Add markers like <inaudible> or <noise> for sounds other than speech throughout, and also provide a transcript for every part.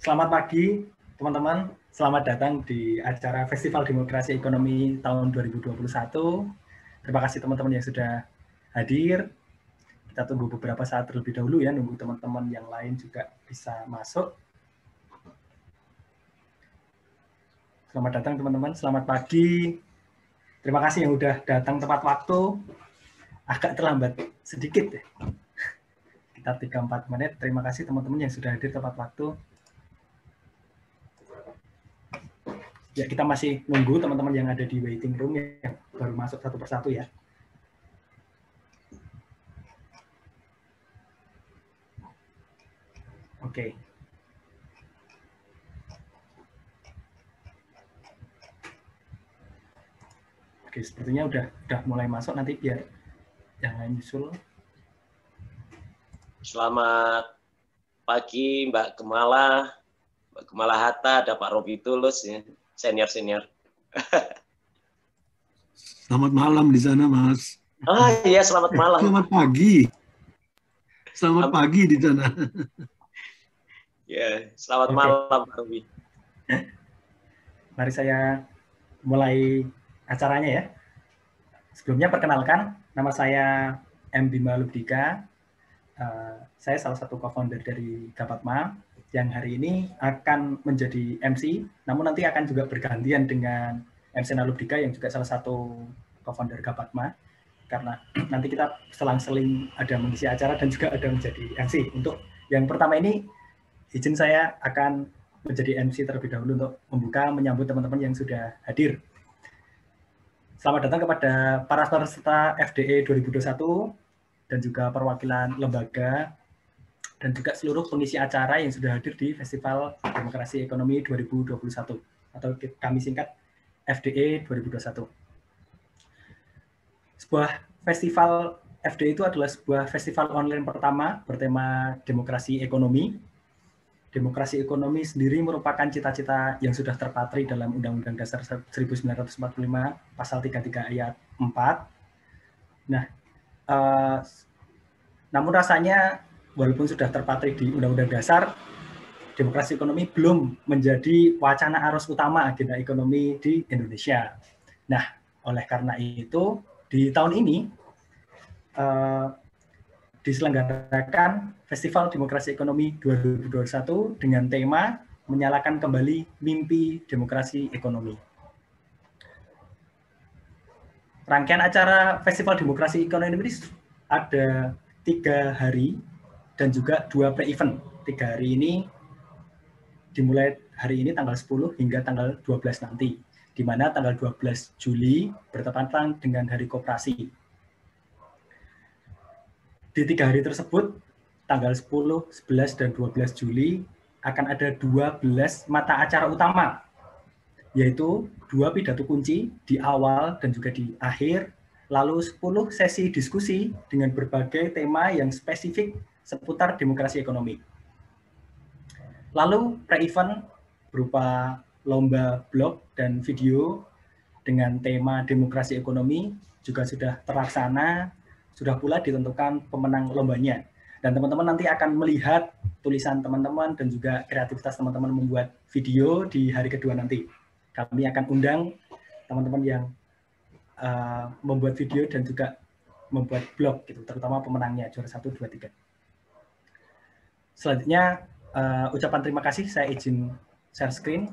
Selamat pagi, teman-teman. Selamat datang di acara Festival Demokrasi Ekonomi tahun 2021. Terima kasih teman-teman yang sudah hadir. Kita tunggu beberapa saat terlebih dahulu ya, nunggu teman-teman yang lain juga bisa masuk. Selamat datang teman-teman, selamat pagi. Terima kasih yang sudah datang tepat waktu. Agak terlambat sedikit ya. Kita 3-4 menit. Terima kasih teman-teman yang sudah hadir tepat waktu. Ya kita masih nunggu teman-teman yang ada di waiting room yang baru masuk satu persatu ya. Oke. Oke, sepertinya udah udah mulai masuk nanti biar jangan nyusul. Selamat pagi Mbak Kemala, Mbak Kemala Hatta, ada Pak Robi Tulus ya senior-senior. Selamat malam di sana, Mas. Oh iya, selamat malam. Selamat pagi. Selamat pagi di sana. Ya, selamat okay. malam, Pak Mari saya mulai acaranya ya. Sebelumnya perkenalkan, nama saya M. Bima Lubdika. Uh, saya salah satu co-founder dari Gapatma yang hari ini akan menjadi MC, namun nanti akan juga bergantian dengan MC Nalubdika yang juga salah satu co-founder Gapatma, karena <clears throat> nanti kita selang-seling ada mengisi acara dan juga ada menjadi MC. Untuk yang pertama ini, izin saya akan menjadi MC terlebih dahulu untuk membuka, menyambut teman-teman yang sudah hadir. Selamat datang kepada para peserta FDE 2021 dan juga perwakilan lembaga dan juga seluruh pengisi acara yang sudah hadir di Festival Demokrasi Ekonomi 2021 atau kami singkat FDE 2021. Sebuah festival FDE itu adalah sebuah festival online pertama bertema demokrasi ekonomi. Demokrasi ekonomi sendiri merupakan cita-cita yang sudah terpatri dalam Undang-Undang Dasar 1945 pasal 33 ayat 4. Nah, uh, namun rasanya walaupun sudah terpatri di Undang-Undang Dasar, demokrasi ekonomi belum menjadi wacana arus utama agenda ekonomi di Indonesia. Nah, oleh karena itu, di tahun ini uh, diselenggarakan Festival Demokrasi Ekonomi 2021 dengan tema menyalakan kembali mimpi demokrasi ekonomi. Rangkaian acara Festival Demokrasi Ekonomi ini ada tiga hari dan juga dua pre-event. Tiga hari ini dimulai hari ini tanggal 10 hingga tanggal 12 nanti, di mana tanggal 12 Juli bertepatan dengan Hari Koperasi. Di tiga hari tersebut, tanggal 10, 11, dan 12 Juli akan ada 12 mata acara utama, yaitu dua pidato kunci di awal dan juga di akhir, lalu 10 sesi diskusi dengan berbagai tema yang spesifik seputar demokrasi ekonomi. Lalu pre-event berupa lomba blog dan video dengan tema demokrasi ekonomi juga sudah terlaksana, sudah pula ditentukan pemenang lombanya. Dan teman-teman nanti akan melihat tulisan teman-teman dan juga kreativitas teman-teman membuat video di hari kedua nanti. Kami akan undang teman-teman yang uh, membuat video dan juga membuat blog gitu, terutama pemenangnya juara 1 2 3. Selanjutnya, uh, ucapan terima kasih saya izin share screen.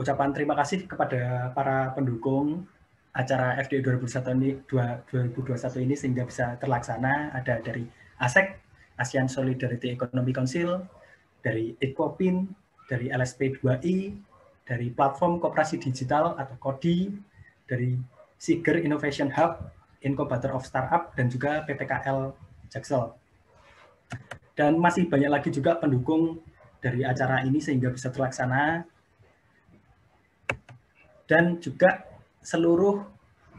Ucapan terima kasih kepada para pendukung acara FD 2021 ini 2021 ini sehingga bisa terlaksana ada dari ASEC ASEAN Solidarity Economic Council dari Ecopin dari LSP2I, dari platform Koperasi Digital atau KODI, dari Siger Innovation Hub, Incubator of Startup, dan juga PPKL Jaksel. Dan masih banyak lagi juga pendukung dari acara ini sehingga bisa terlaksana. Dan juga seluruh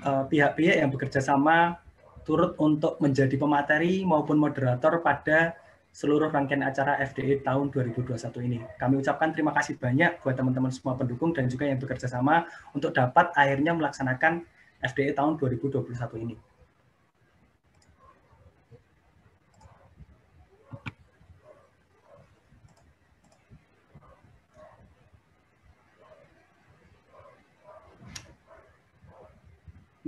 eh, pihak-pihak uh, yang bekerja sama turut untuk menjadi pemateri maupun moderator pada seluruh rangkaian acara FDI tahun 2021 ini. Kami ucapkan terima kasih banyak buat teman-teman semua pendukung dan juga yang bekerja sama untuk dapat akhirnya melaksanakan FDI tahun 2021 ini.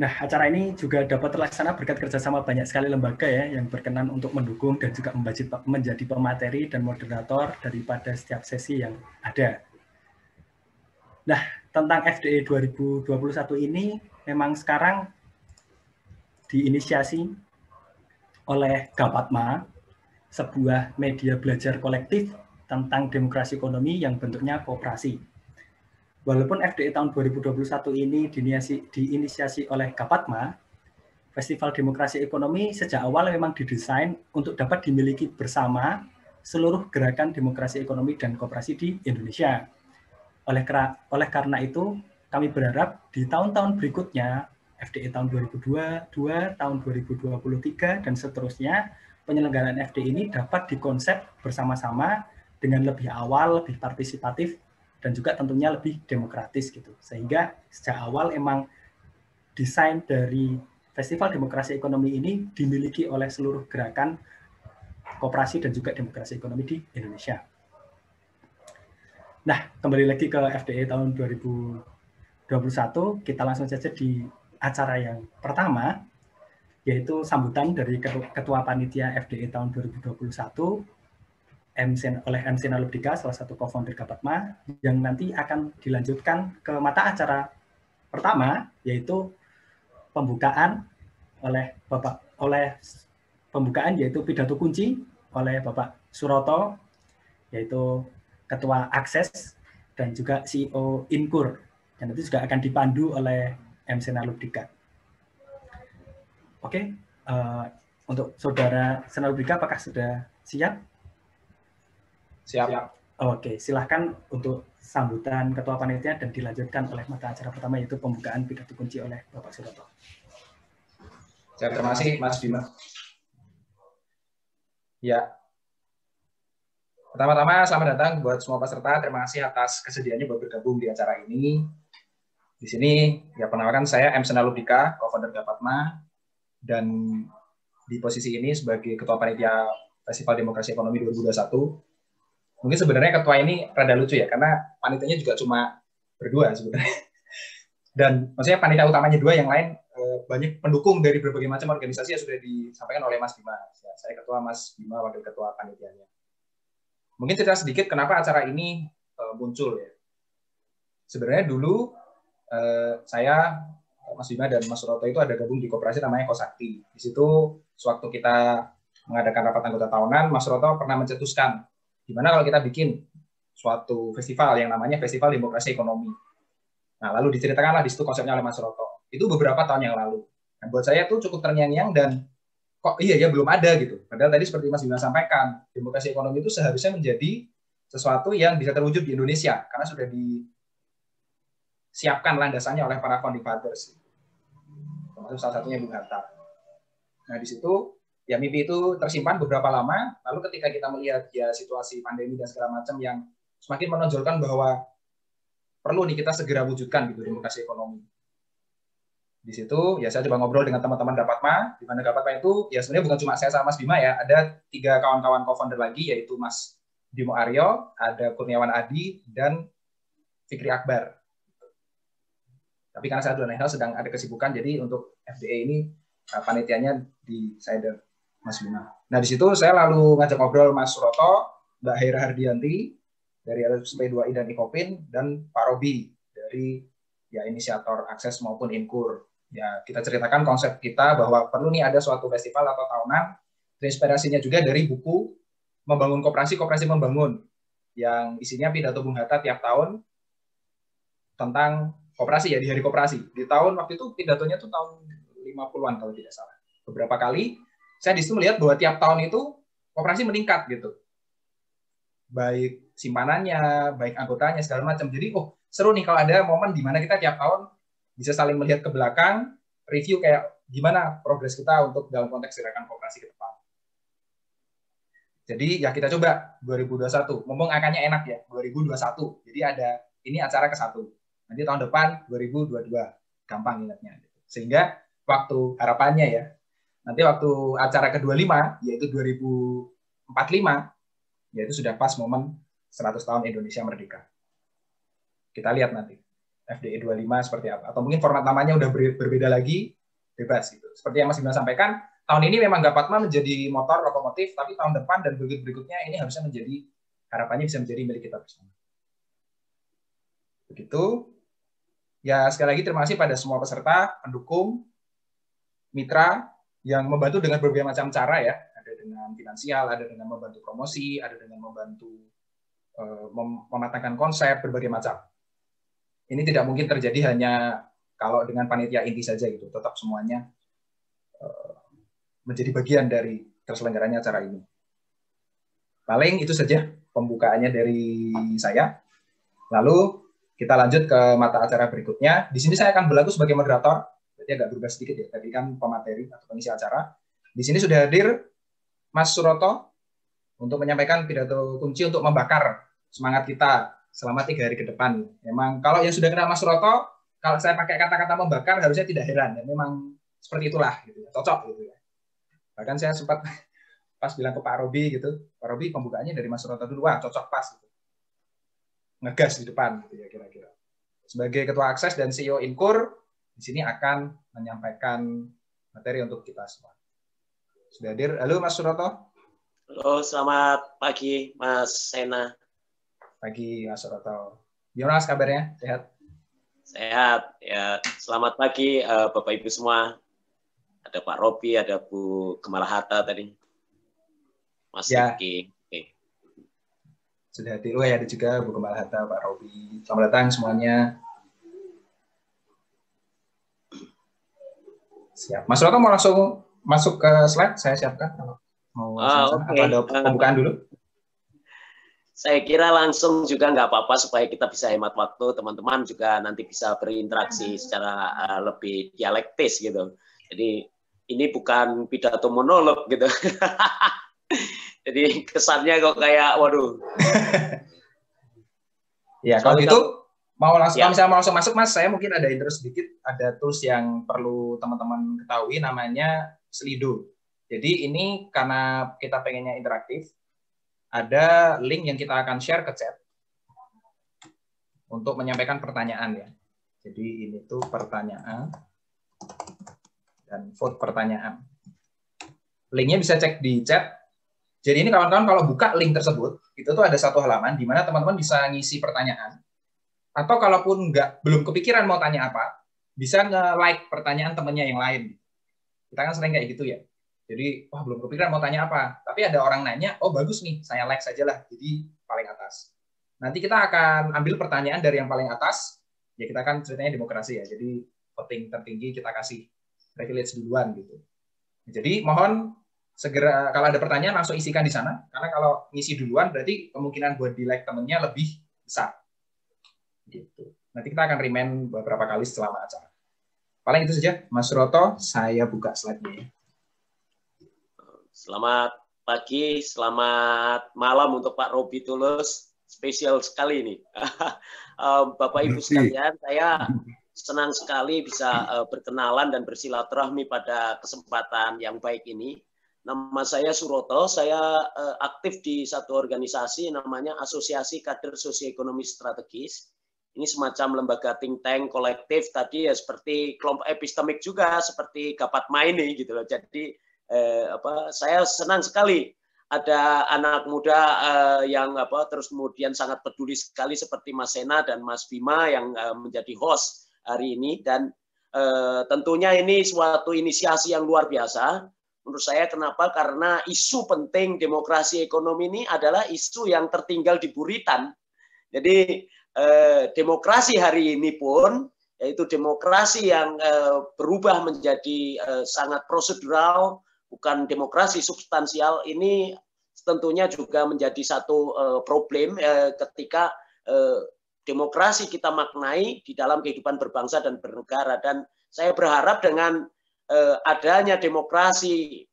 Nah, acara ini juga dapat terlaksana berkat kerjasama banyak sekali lembaga ya yang berkenan untuk mendukung dan juga menjadi pemateri dan moderator daripada setiap sesi yang ada. Nah, tentang FDE 2021 ini memang sekarang diinisiasi oleh Gapatma, sebuah media belajar kolektif tentang demokrasi ekonomi yang bentuknya kooperasi Walaupun FDI tahun 2021 ini diinisiasi, diinisiasi oleh Kapatma, Festival Demokrasi Ekonomi sejak awal memang didesain untuk dapat dimiliki bersama seluruh gerakan demokrasi ekonomi dan kooperasi di Indonesia. Oleh, oleh karena itu, kami berharap di tahun-tahun berikutnya, FDI tahun 2022, tahun 2023, dan seterusnya, penyelenggaraan FDI ini dapat dikonsep bersama-sama dengan lebih awal, lebih partisipatif, dan juga tentunya lebih demokratis gitu. Sehingga sejak awal emang desain dari Festival Demokrasi Ekonomi ini dimiliki oleh seluruh gerakan kooperasi dan juga demokrasi ekonomi di Indonesia. Nah, kembali lagi ke FDE tahun 2021, kita langsung saja di acara yang pertama, yaitu sambutan dari Ketua Panitia FDE tahun 2021, MC, oleh MC Nalubdika, salah satu co-founder Gapatma, yang nanti akan dilanjutkan ke mata acara pertama, yaitu pembukaan oleh Bapak oleh pembukaan yaitu pidato kunci oleh Bapak Suroto, yaitu Ketua Akses dan juga CEO Inkur, dan itu juga akan dipandu oleh MC Nalubdika. Oke, uh, untuk Saudara Senalubdika, apakah sudah siap? Siap. Oke, silahkan untuk sambutan Ketua Panitia dan dilanjutkan oleh mata acara pertama yaitu pembukaan pidato kunci oleh Bapak Suroto. Terima kasih Mas Bima. Ya. Pertama-tama selamat datang buat semua peserta. Terima kasih atas kesediaannya buat bergabung di acara ini. Di sini ya penawar saya M. Senalubdika, co-founder Gapatma, dan di posisi ini sebagai Ketua Panitia Festival Demokrasi Ekonomi 2021 mungkin sebenarnya ketua ini rada lucu ya karena panitianya juga cuma berdua sebenarnya. <laughs> Dan maksudnya panitia utamanya dua yang lain eh, banyak pendukung dari berbagai macam organisasi yang sudah disampaikan oleh Mas Bima. Ya, saya ketua Mas Bima wakil ketua panitianya. Mungkin cerita sedikit kenapa acara ini eh, muncul ya. Sebenarnya dulu eh, saya Mas Bima dan Mas Suroto itu ada gabung di kooperasi namanya Kosakti. Di situ sewaktu kita mengadakan rapat anggota tahunan Mas Suroto pernah mencetuskan Gimana kalau kita bikin suatu festival yang namanya Festival Demokrasi Ekonomi. Nah, lalu diceritakanlah di situ konsepnya oleh Mas Roto. Itu beberapa tahun yang lalu. Dan buat saya tuh cukup terngiang-ngiang dan kok iya ya belum ada gitu. Padahal tadi seperti Mas Bima sampaikan, demokrasi ekonomi itu seharusnya menjadi sesuatu yang bisa terwujud di Indonesia karena sudah disiapkan landasannya oleh para founding fathers. Termasuk salah satunya Bung Hatta. Nah, di situ ya mimpi itu tersimpan beberapa lama. Lalu ketika kita melihat ya situasi pandemi dan segala macam yang semakin menonjolkan bahwa perlu nih kita segera wujudkan gitu demokrasi ekonomi. Di situ ya saya coba ngobrol dengan teman-teman Dapatma. Di mana Dapatma itu ya sebenarnya bukan cuma saya sama Mas Bima ya. Ada tiga kawan-kawan co-founder lagi yaitu Mas Bimo Aryo ada Kurniawan Adi dan Fikri Akbar. Tapi karena saya dan sedang ada kesibukan jadi untuk FDA ini panitianya di saya Mas Bima. Nah di situ saya lalu ngajak ngobrol Mas Suroto, Mbak Hera Hardianti dari LSP2I dan Ikopin, dan Pak Robi dari ya inisiator akses maupun Inkur. Ya kita ceritakan konsep kita bahwa perlu nih ada suatu festival atau tahunan, inspirasinya juga dari buku Membangun Koperasi, Koperasi Membangun, yang isinya pidato Bung Hatta tiap tahun tentang koperasi ya di hari koperasi. Di tahun waktu itu pidatonya tuh tahun 50-an kalau tidak salah. Beberapa kali saya di situ melihat bahwa tiap tahun itu operasi meningkat gitu. Baik simpanannya, baik anggotanya, segala macam. Jadi, oh seru nih kalau ada momen di mana kita tiap tahun bisa saling melihat ke belakang, review kayak gimana progres kita untuk dalam konteks gerakan kooperasi ke depan. Jadi ya kita coba 2021. Ngomong angkanya enak ya, 2021. Jadi ada ini acara ke satu. Nanti tahun depan 2022. Gampang ingatnya. Sehingga waktu harapannya ya, nanti waktu acara ke-25 yaitu 2045 yaitu sudah pas momen 100 tahun Indonesia merdeka. Kita lihat nanti FDE 25 seperti apa atau mungkin format namanya udah berbeda lagi bebas gitu. Seperti yang Mas Bima sampaikan, tahun ini memang Gapatma menjadi motor lokomotif, tapi tahun depan dan berikut berikutnya ini harusnya menjadi harapannya bisa menjadi milik kita bersama. Begitu. Ya sekali lagi terima kasih pada semua peserta, pendukung, mitra yang membantu dengan berbagai macam cara ya. Ada dengan finansial, ada dengan membantu promosi, ada dengan membantu uh, mematangkan konsep berbagai macam. Ini tidak mungkin terjadi hanya kalau dengan panitia inti saja gitu. Tetap semuanya uh, menjadi bagian dari terselenggaranya acara ini. Paling itu saja pembukaannya dari saya. Lalu kita lanjut ke mata acara berikutnya. Di sini saya akan berlaku sebagai moderator, jadi agak berubah sedikit ya. Tadi kan pemateri atau pengisi acara. Di sini sudah hadir Mas Suroto untuk menyampaikan pidato kunci untuk membakar semangat kita selama tiga hari ke depan. Memang kalau yang sudah kenal Mas Suroto, kalau saya pakai kata-kata membakar harusnya tidak heran. Ya. Memang seperti itulah, gitu ya. cocok gitu ya. Bahkan saya sempat <laughs> pas bilang ke Pak Robi gitu, Pak Robi pembukaannya dari Mas Suroto dulu, wah cocok pas. Gitu. Ngegas di depan gitu ya kira-kira. Sebagai Ketua Akses dan CEO Inkur, di sini akan menyampaikan materi untuk kita semua. Sudah hadir. Halo Mas Suroto. Halo, selamat pagi Mas Sena. Pagi Mas Suroto. Gimana mas kabarnya? Sehat? Sehat. Ya, selamat pagi uh, Bapak Ibu semua ada Pak Robi, ada Bu Kemala Hatta tadi. Mas ya. Oke. Sudah hadir, oh ya ada juga Bu Kemala Hatta, Pak Robi. Selamat datang semuanya. Siap. Mas Roto mau langsung masuk ke slide, saya siapkan kalau mau ah, okay. ada pembukaan dulu. Saya kira langsung juga nggak apa-apa supaya kita bisa hemat waktu, teman-teman juga nanti bisa berinteraksi secara uh, lebih dialektis gitu. Jadi ini bukan pidato monolog gitu. <laughs> Jadi kesannya kok kayak waduh. <laughs> ya kalau gitu mau langsung ya. misalnya mau langsung masuk mas, saya mungkin ada intro sedikit, ada tools yang perlu teman-teman ketahui namanya Slido. Jadi ini karena kita pengennya interaktif, ada link yang kita akan share ke chat untuk menyampaikan pertanyaan ya. Jadi ini tuh pertanyaan dan vote pertanyaan. Linknya bisa cek di chat. Jadi ini kawan-kawan kalau buka link tersebut, itu tuh ada satu halaman di mana teman-teman bisa ngisi pertanyaan. Atau kalaupun nggak belum kepikiran mau tanya apa, bisa nge-like pertanyaan temennya yang lain. Kita kan sering kayak gitu ya. Jadi, wah belum kepikiran mau tanya apa. Tapi ada orang nanya, oh bagus nih, saya like saja lah. Jadi paling atas. Nanti kita akan ambil pertanyaan dari yang paling atas. Ya kita kan ceritanya demokrasi ya. Jadi voting tertinggi kita kasih privilege duluan gitu. Jadi mohon segera kalau ada pertanyaan langsung isikan di sana karena kalau ngisi duluan berarti kemungkinan buat di like temennya lebih besar. Gitu. Nanti kita akan remind beberapa kali setelah acara. Paling itu saja, Mas Roto. Saya buka slide-nya. Selamat pagi, selamat malam untuk Pak Robi Tulus. Spesial sekali ini. <laughs> Bapak Ibu sekalian, saya senang sekali bisa uh, berkenalan dan bersilaturahmi pada kesempatan yang baik ini. Nama saya Suroto, saya uh, aktif di satu organisasi namanya Asosiasi Kader Sosioekonomi Strategis. Ini semacam lembaga think tank kolektif tadi ya seperti kelompok epistemik juga seperti Gapat Maini gitu loh. Jadi eh, apa saya senang sekali ada anak muda uh, yang apa terus kemudian sangat peduli sekali seperti Mas Sena dan Mas Bima yang uh, menjadi host hari ini. Dan uh, tentunya ini suatu inisiasi yang luar biasa. Menurut saya kenapa? Karena isu penting demokrasi ekonomi ini adalah isu yang tertinggal di buritan. Jadi eh, demokrasi hari ini pun yaitu demokrasi yang eh, berubah menjadi eh, sangat prosedural bukan demokrasi substansial ini tentunya juga menjadi satu problem ketika demokrasi kita maknai di dalam kehidupan berbangsa dan bernegara. Dan saya berharap dengan adanya demokrasi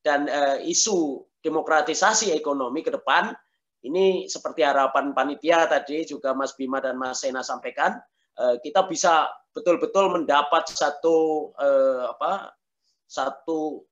dan isu demokratisasi ekonomi ke depan ini seperti harapan panitia tadi juga Mas Bima dan Mas Sena sampaikan eh, kita bisa betul-betul mendapat satu eh, apa satu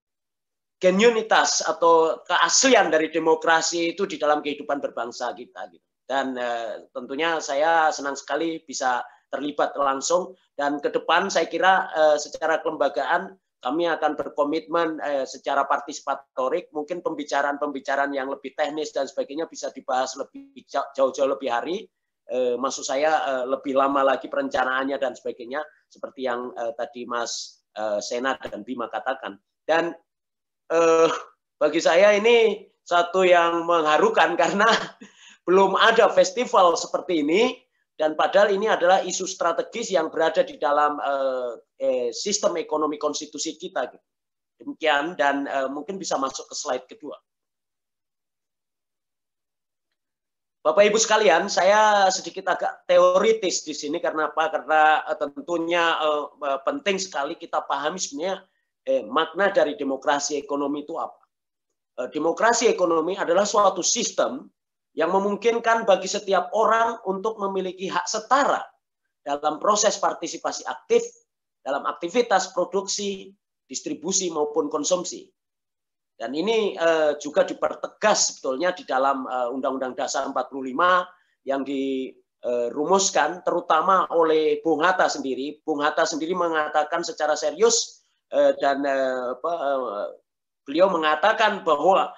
genuinitas atau keaslian dari demokrasi itu di dalam kehidupan berbangsa kita gitu. Dan eh, tentunya saya senang sekali bisa terlibat langsung dan ke depan saya kira secara kelembagaan kami akan berkomitmen eh, secara partisipatorik mungkin pembicaraan-pembicaraan yang lebih teknis dan sebagainya bisa dibahas lebih jauh-jauh lebih hari. Eh, maksud saya eh, lebih lama lagi perencanaannya dan sebagainya seperti yang eh, tadi Mas eh, Sena dan Bima katakan. Dan eh, bagi saya ini satu yang mengharukan karena <laughs> belum ada festival seperti ini dan padahal ini adalah isu strategis yang berada di dalam eh, eh, sistem ekonomi konstitusi kita. Demikian dan eh, mungkin bisa masuk ke slide kedua. Bapak Ibu sekalian, saya sedikit agak teoritis di sini karena apa? Karena eh, tentunya eh, penting sekali kita pahami sebenarnya eh, makna dari demokrasi ekonomi itu apa? Demokrasi ekonomi adalah suatu sistem yang memungkinkan bagi setiap orang untuk memiliki hak setara dalam proses partisipasi aktif dalam aktivitas produksi, distribusi maupun konsumsi. Dan ini eh, juga dipertegas sebetulnya di dalam eh, Undang-Undang Dasar 45 yang dirumuskan terutama oleh Bung Hatta sendiri. Bung Hatta sendiri mengatakan secara serius Eh, dan eh, eh, beliau mengatakan bahwa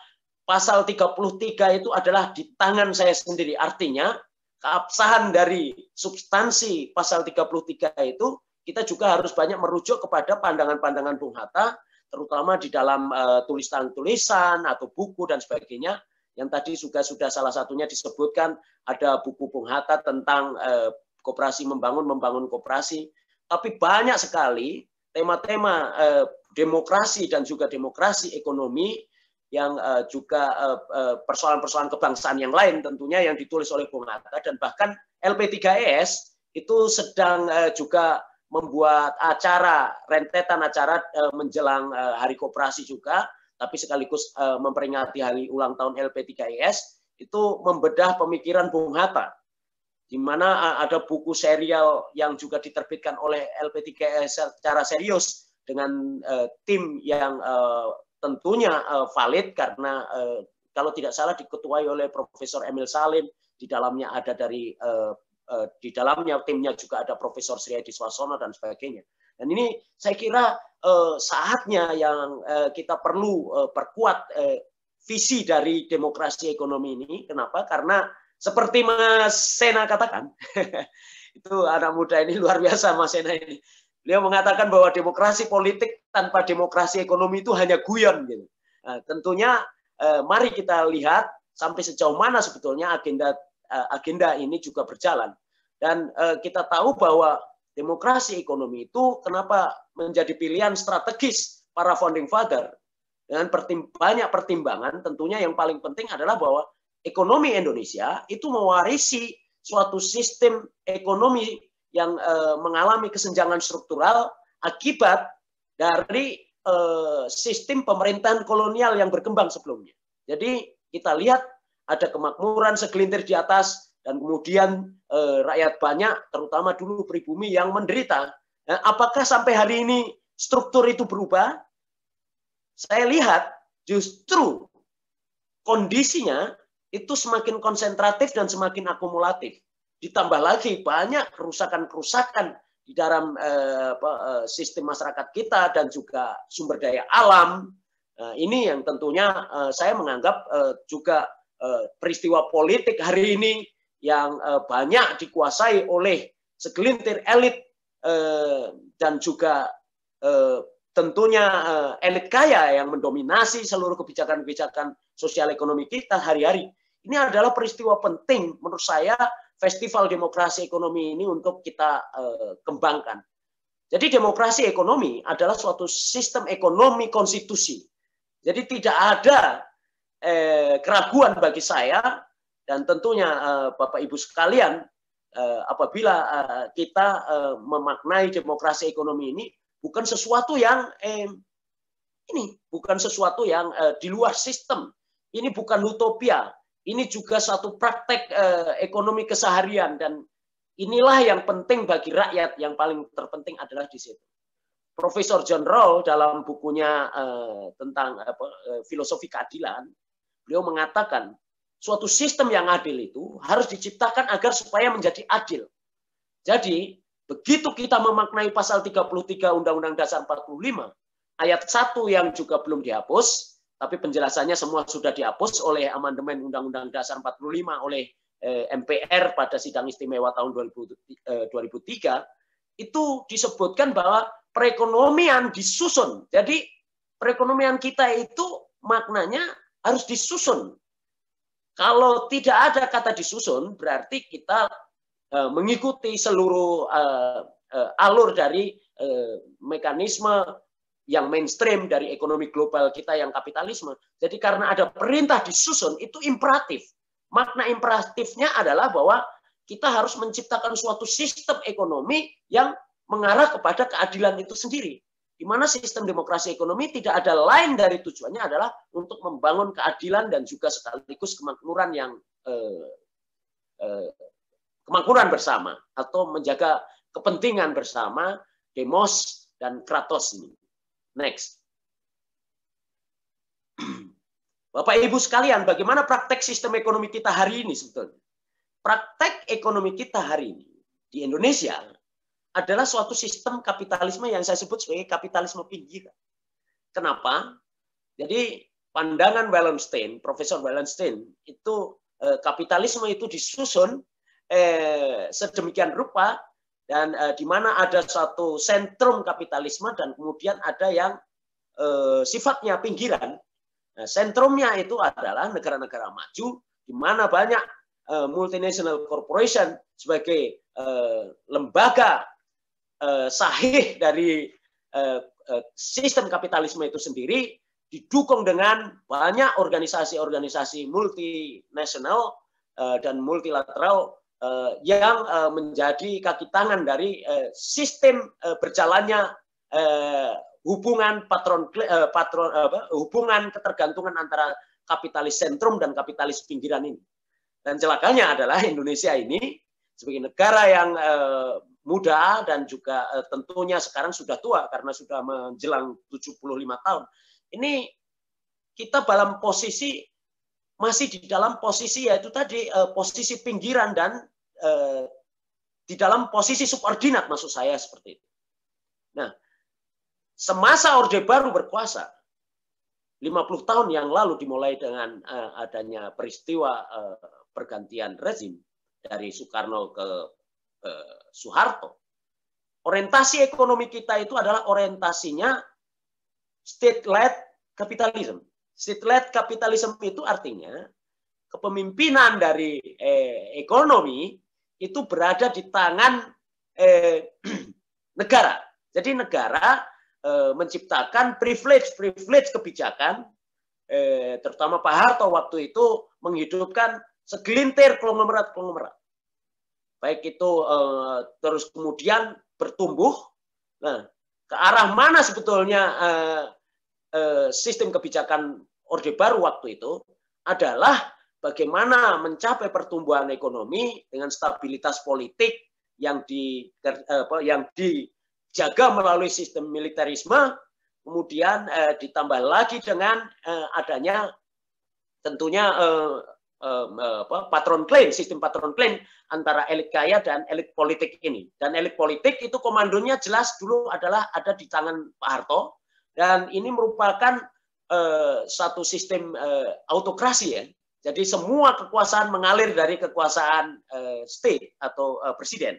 pasal 33 itu adalah di tangan saya sendiri. Artinya keabsahan dari substansi pasal 33 itu kita juga harus banyak merujuk kepada pandangan-pandangan Bung Hatta, terutama di dalam tulisan-tulisan atau buku dan sebagainya. Yang tadi juga sudah salah satunya disebutkan ada buku Bung Hatta tentang uh, koperasi membangun membangun koperasi. Tapi banyak sekali tema-tema eh, demokrasi dan juga demokrasi ekonomi yang eh, juga eh, eh, persoalan-persoalan kebangsaan yang lain tentunya yang ditulis oleh Bung Hatta. Dan bahkan LP3ES itu sedang eh, juga membuat acara rentetan acara eh, menjelang eh, Hari Koperasi juga. Tapi sekaligus eh, memperingati hari ulang tahun LP3ES itu membedah pemikiran Bung Hatta. Di mana ada buku serial yang juga diterbitkan oleh LP3 secara serius dengan uh, tim yang uh, tentunya uh, valid karena uh, kalau tidak salah diketuai oleh Profesor Emil Salim di dalamnya ada dari uh, uh, di dalamnya timnya juga ada Profesor Sri Edi Swasono dan sebagainya. Dan ini saya kira uh, saatnya yang uh, kita perlu uh, perkuat uh, visi dari demokrasi ekonomi ini. Kenapa? Karena seperti Mas Sena katakan, <laughs> itu anak muda ini luar biasa Mas Sena ini. Beliau mengatakan bahwa demokrasi politik tanpa demokrasi ekonomi itu hanya guyon. Gitu. Nah, tentunya eh, mari kita lihat sampai sejauh mana sebetulnya agenda eh, agenda ini juga berjalan. Dan eh, kita tahu bahwa demokrasi ekonomi itu kenapa menjadi pilihan strategis para founding father dengan pertim banyak pertimbangan tentunya yang paling penting adalah bahwa ekonomi Indonesia itu mewarisi suatu sistem ekonomi yang uh, mengalami kesenjangan struktural akibat dari uh, sistem pemerintahan kolonial yang berkembang sebelumnya. Jadi kita lihat ada kemakmuran segelintir di atas dan kemudian uh, rakyat banyak, terutama dulu pribumi yang menderita. Nah, apakah sampai hari ini struktur itu berubah? Saya lihat justru kondisinya itu semakin konsentratif dan semakin akumulatif. Ditambah lagi banyak kerusakan-kerusakan di dalam eh, eh, sistem masyarakat kita dan juga sumber daya alam. Nah, ini yang tentunya eh, saya menganggap eh, juga eh, peristiwa politik hari ini yang eh, banyak dikuasai oleh segelintir elit eh, dan juga eh, tentunya eh, elit kaya yang mendominasi seluruh kebijakan-kebijakan sosial ekonomi kita hari-hari ini adalah peristiwa penting menurut saya festival demokrasi ekonomi ini untuk kita uh, kembangkan. Jadi demokrasi ekonomi adalah suatu sistem ekonomi konstitusi. Jadi tidak ada eh, keraguan bagi saya dan tentunya eh, Bapak Ibu sekalian eh, apabila eh, kita eh, memaknai demokrasi ekonomi ini bukan sesuatu yang eh, ini bukan sesuatu yang eh, di luar sistem ini bukan utopia, ini juga satu praktek eh, ekonomi keseharian dan inilah yang penting bagi rakyat. Yang paling terpenting adalah di situ. Profesor John Rawls dalam bukunya eh, tentang eh, filosofi keadilan, beliau mengatakan suatu sistem yang adil itu harus diciptakan agar supaya menjadi adil. Jadi begitu kita memaknai pasal 33 Undang-Undang Dasar 45 ayat 1 yang juga belum dihapus, tapi penjelasannya semua sudah dihapus oleh amandemen Undang-Undang Dasar 45 oleh eh, MPR pada sidang istimewa tahun 2000, 2003 eh, itu disebutkan bahwa perekonomian disusun. Jadi perekonomian kita itu maknanya harus disusun. Kalau tidak ada kata disusun, berarti kita eh, mengikuti seluruh alur dari mekanisme yang mainstream dari ekonomi global kita yang kapitalisme. Jadi karena ada perintah disusun itu imperatif. Makna imperatifnya adalah bahwa kita harus menciptakan suatu sistem ekonomi yang mengarah kepada keadilan itu sendiri. Di mana sistem demokrasi ekonomi tidak ada lain dari tujuannya adalah untuk membangun keadilan dan juga sekaligus kemakmuran yang eh, eh, kemakmuran bersama atau menjaga kepentingan bersama demos dan kratos ini. Next. Bapak Ibu sekalian, bagaimana praktek sistem ekonomi kita hari ini sebetulnya? Praktek ekonomi kita hari ini di Indonesia adalah suatu sistem kapitalisme yang saya sebut sebagai kapitalisme pinggiran. Kenapa? Jadi pandangan Wallenstein, Profesor Wallenstein, itu eh, kapitalisme itu disusun eh, sedemikian rupa dan uh, di mana ada satu sentrum kapitalisme dan kemudian ada yang uh, sifatnya pinggiran. Nah, sentrumnya itu adalah negara-negara maju di mana banyak uh, multinational corporation sebagai uh, lembaga uh, sahih dari uh, uh, sistem kapitalisme itu sendiri didukung dengan banyak organisasi-organisasi multinasional dan multilateral uh, yang uh, menjadi kaki tangan dari uh, sistem uh, berjalannya uh, hubungan patron uh, patron uh, hubungan ketergantungan antara kapitalis sentrum dan kapitalis pinggiran ini. Dan celakanya adalah Indonesia ini sebagai negara yang uh, muda dan juga tentunya sekarang sudah tua karena sudah menjelang 75 tahun. Ini kita dalam posisi masih di dalam posisi yaitu tadi posisi pinggiran dan eh, di dalam posisi subordinat maksud saya seperti itu. Nah, semasa Orde Baru berkuasa 50 tahun yang lalu dimulai dengan eh, adanya peristiwa eh, pergantian rezim dari Soekarno ke eh, Soeharto. Orientasi ekonomi kita itu adalah orientasinya state-led capitalism. State-led capitalism itu artinya kepemimpinan dari eh, ekonomi itu berada di tangan eh, <clears throat> negara. Jadi negara eh, menciptakan privilege-privilege kebijakan, eh, terutama Pak Harto waktu itu menghidupkan segelintir konglomerat-konglomerat. Baik itu eh, terus kemudian bertumbuh. Nah, ke arah mana sebetulnya eh, eh, sistem kebijakan Orde Baru waktu itu adalah bagaimana mencapai pertumbuhan ekonomi dengan stabilitas politik yang di apa, yang dijaga melalui sistem militerisme, kemudian eh, ditambah lagi dengan eh, adanya tentunya eh, eh, apa, patron claim, sistem patron claim antara elit kaya dan elit politik ini. Dan elit politik itu komandonya jelas dulu adalah ada di tangan Pak Harto dan ini merupakan eh, satu sistem eh, autokrasi ya jadi semua kekuasaan mengalir dari kekuasaan uh, state atau uh, presiden.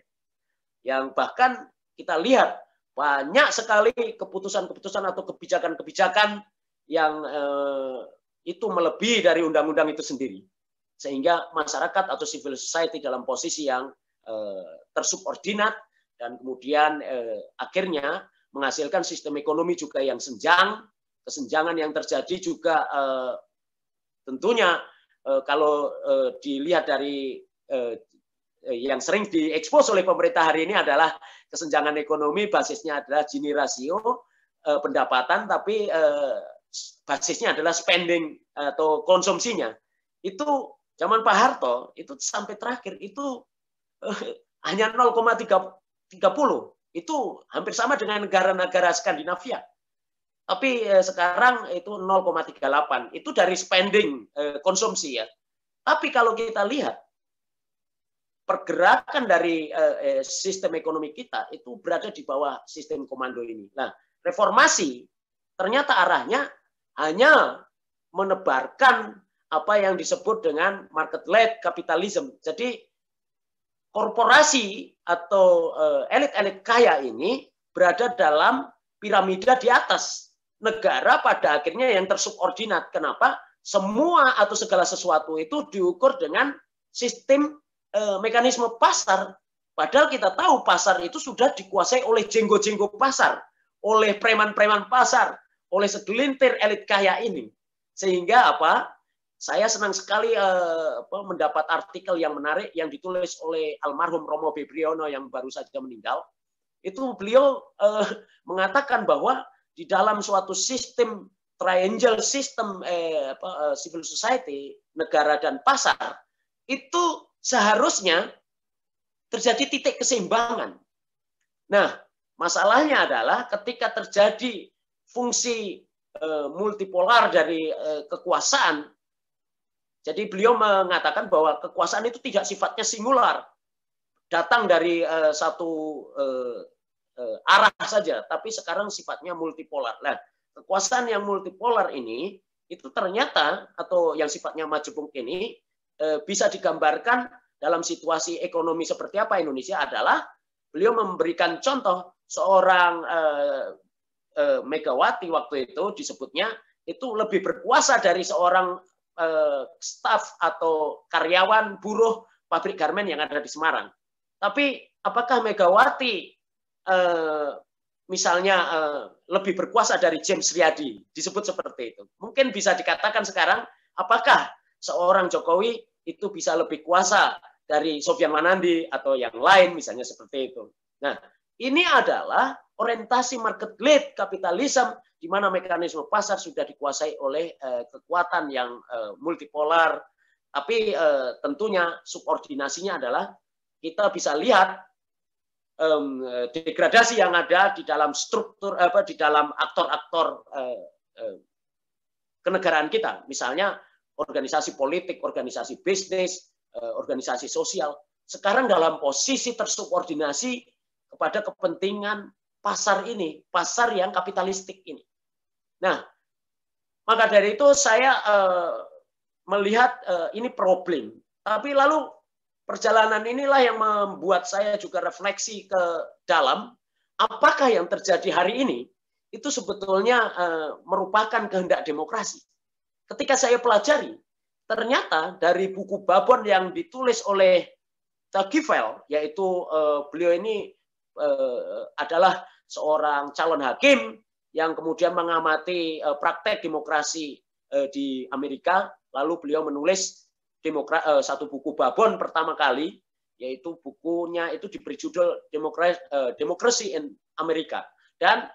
Yang bahkan kita lihat banyak sekali keputusan-keputusan atau kebijakan-kebijakan yang uh, itu melebihi dari undang-undang itu sendiri. Sehingga masyarakat atau civil society dalam posisi yang uh, tersubordinat dan kemudian uh, akhirnya menghasilkan sistem ekonomi juga yang senjang, kesenjangan yang terjadi juga uh, tentunya kalau eh, dilihat dari eh, yang sering diekspos oleh pemerintah hari ini adalah kesenjangan ekonomi basisnya adalah Gini rasio pendapatan tapi basisnya adalah spending atau konsumsinya itu zaman Pak Harto itu sampai terakhir itu eh, hanya 0,30 itu hampir sama dengan negara-negara Skandinavia. Tapi eh, sekarang itu 0,38 itu dari spending eh, konsumsi ya. Tapi kalau kita lihat pergerakan dari eh, eh sistem ekonomi kita itu berada di bawah sistem komando ini. Nah, reformasi ternyata arahnya hanya menebarkan apa yang disebut dengan market led capitalism. Jadi korporasi atau eh, elit-elit kaya ini berada dalam piramida di atas. Negara pada akhirnya yang tersubordinat. Kenapa? Semua atau segala sesuatu itu diukur dengan sistem eh, mekanisme pasar. Padahal kita tahu pasar itu sudah dikuasai oleh jenggo-jenggo pasar, oleh preman-preman pasar, oleh segelintir elit kaya ini. Sehingga apa? Saya senang sekali uh, mendapat artikel yang menarik yang ditulis oleh almarhum Romo Bebriono yang baru saja meninggal. Itu beliau uh, mengatakan bahwa di dalam suatu sistem triangle system eh, uh, civil society, negara dan pasar, itu seharusnya terjadi titik keseimbangan. Nah, masalahnya adalah ketika terjadi fungsi uh, multipolar dari uh, kekuasaan, jadi beliau mengatakan bahwa kekuasaan itu tidak sifatnya singular, datang dari uh, satu uh, arah saja, tapi sekarang sifatnya multipolar. Nah, kekuasaan yang multipolar ini itu ternyata atau yang sifatnya majemuk ini uh, bisa digambarkan dalam situasi ekonomi seperti apa Indonesia adalah beliau memberikan contoh seorang uh, Megawati waktu itu disebutnya itu lebih berkuasa dari seorang staf atau karyawan buruh pabrik garmen yang ada di Semarang. Tapi apakah Megawati uh, misalnya uh, lebih berkuasa dari James Riyadi disebut seperti itu? Mungkin bisa dikatakan sekarang apakah seorang Jokowi itu bisa lebih kuasa dari Sofyan Manandi atau yang lain misalnya seperti itu. Nah, ini adalah orientasi market led kapitalisme di mana mekanisme pasar sudah dikuasai oleh uh, kekuatan yang uh, multipolar tapi uh, tentunya subordinasinya adalah kita bisa lihat um, degradasi yang ada di dalam struktur apa di dalam aktor-aktor uh, uh, kenegaraan kita misalnya organisasi politik organisasi bisnis uh, organisasi sosial sekarang dalam posisi tersubordinasi kepada kepentingan pasar ini, pasar yang kapitalistik ini. Nah, maka dari itu saya uh, melihat uh, ini problem. Tapi lalu perjalanan inilah yang membuat saya juga refleksi ke dalam apakah yang terjadi hari ini itu sebetulnya uh, merupakan kehendak demokrasi. Ketika saya pelajari, ternyata dari buku Babon yang ditulis oleh Tagifel, yaitu uh, beliau ini uh, adalah seorang calon hakim yang kemudian mengamati uh, praktek demokrasi uh, di Amerika, lalu beliau menulis demokra uh, satu buku babon pertama kali, yaitu bukunya itu diberi judul Demokrasi, uh, in Amerika. Dan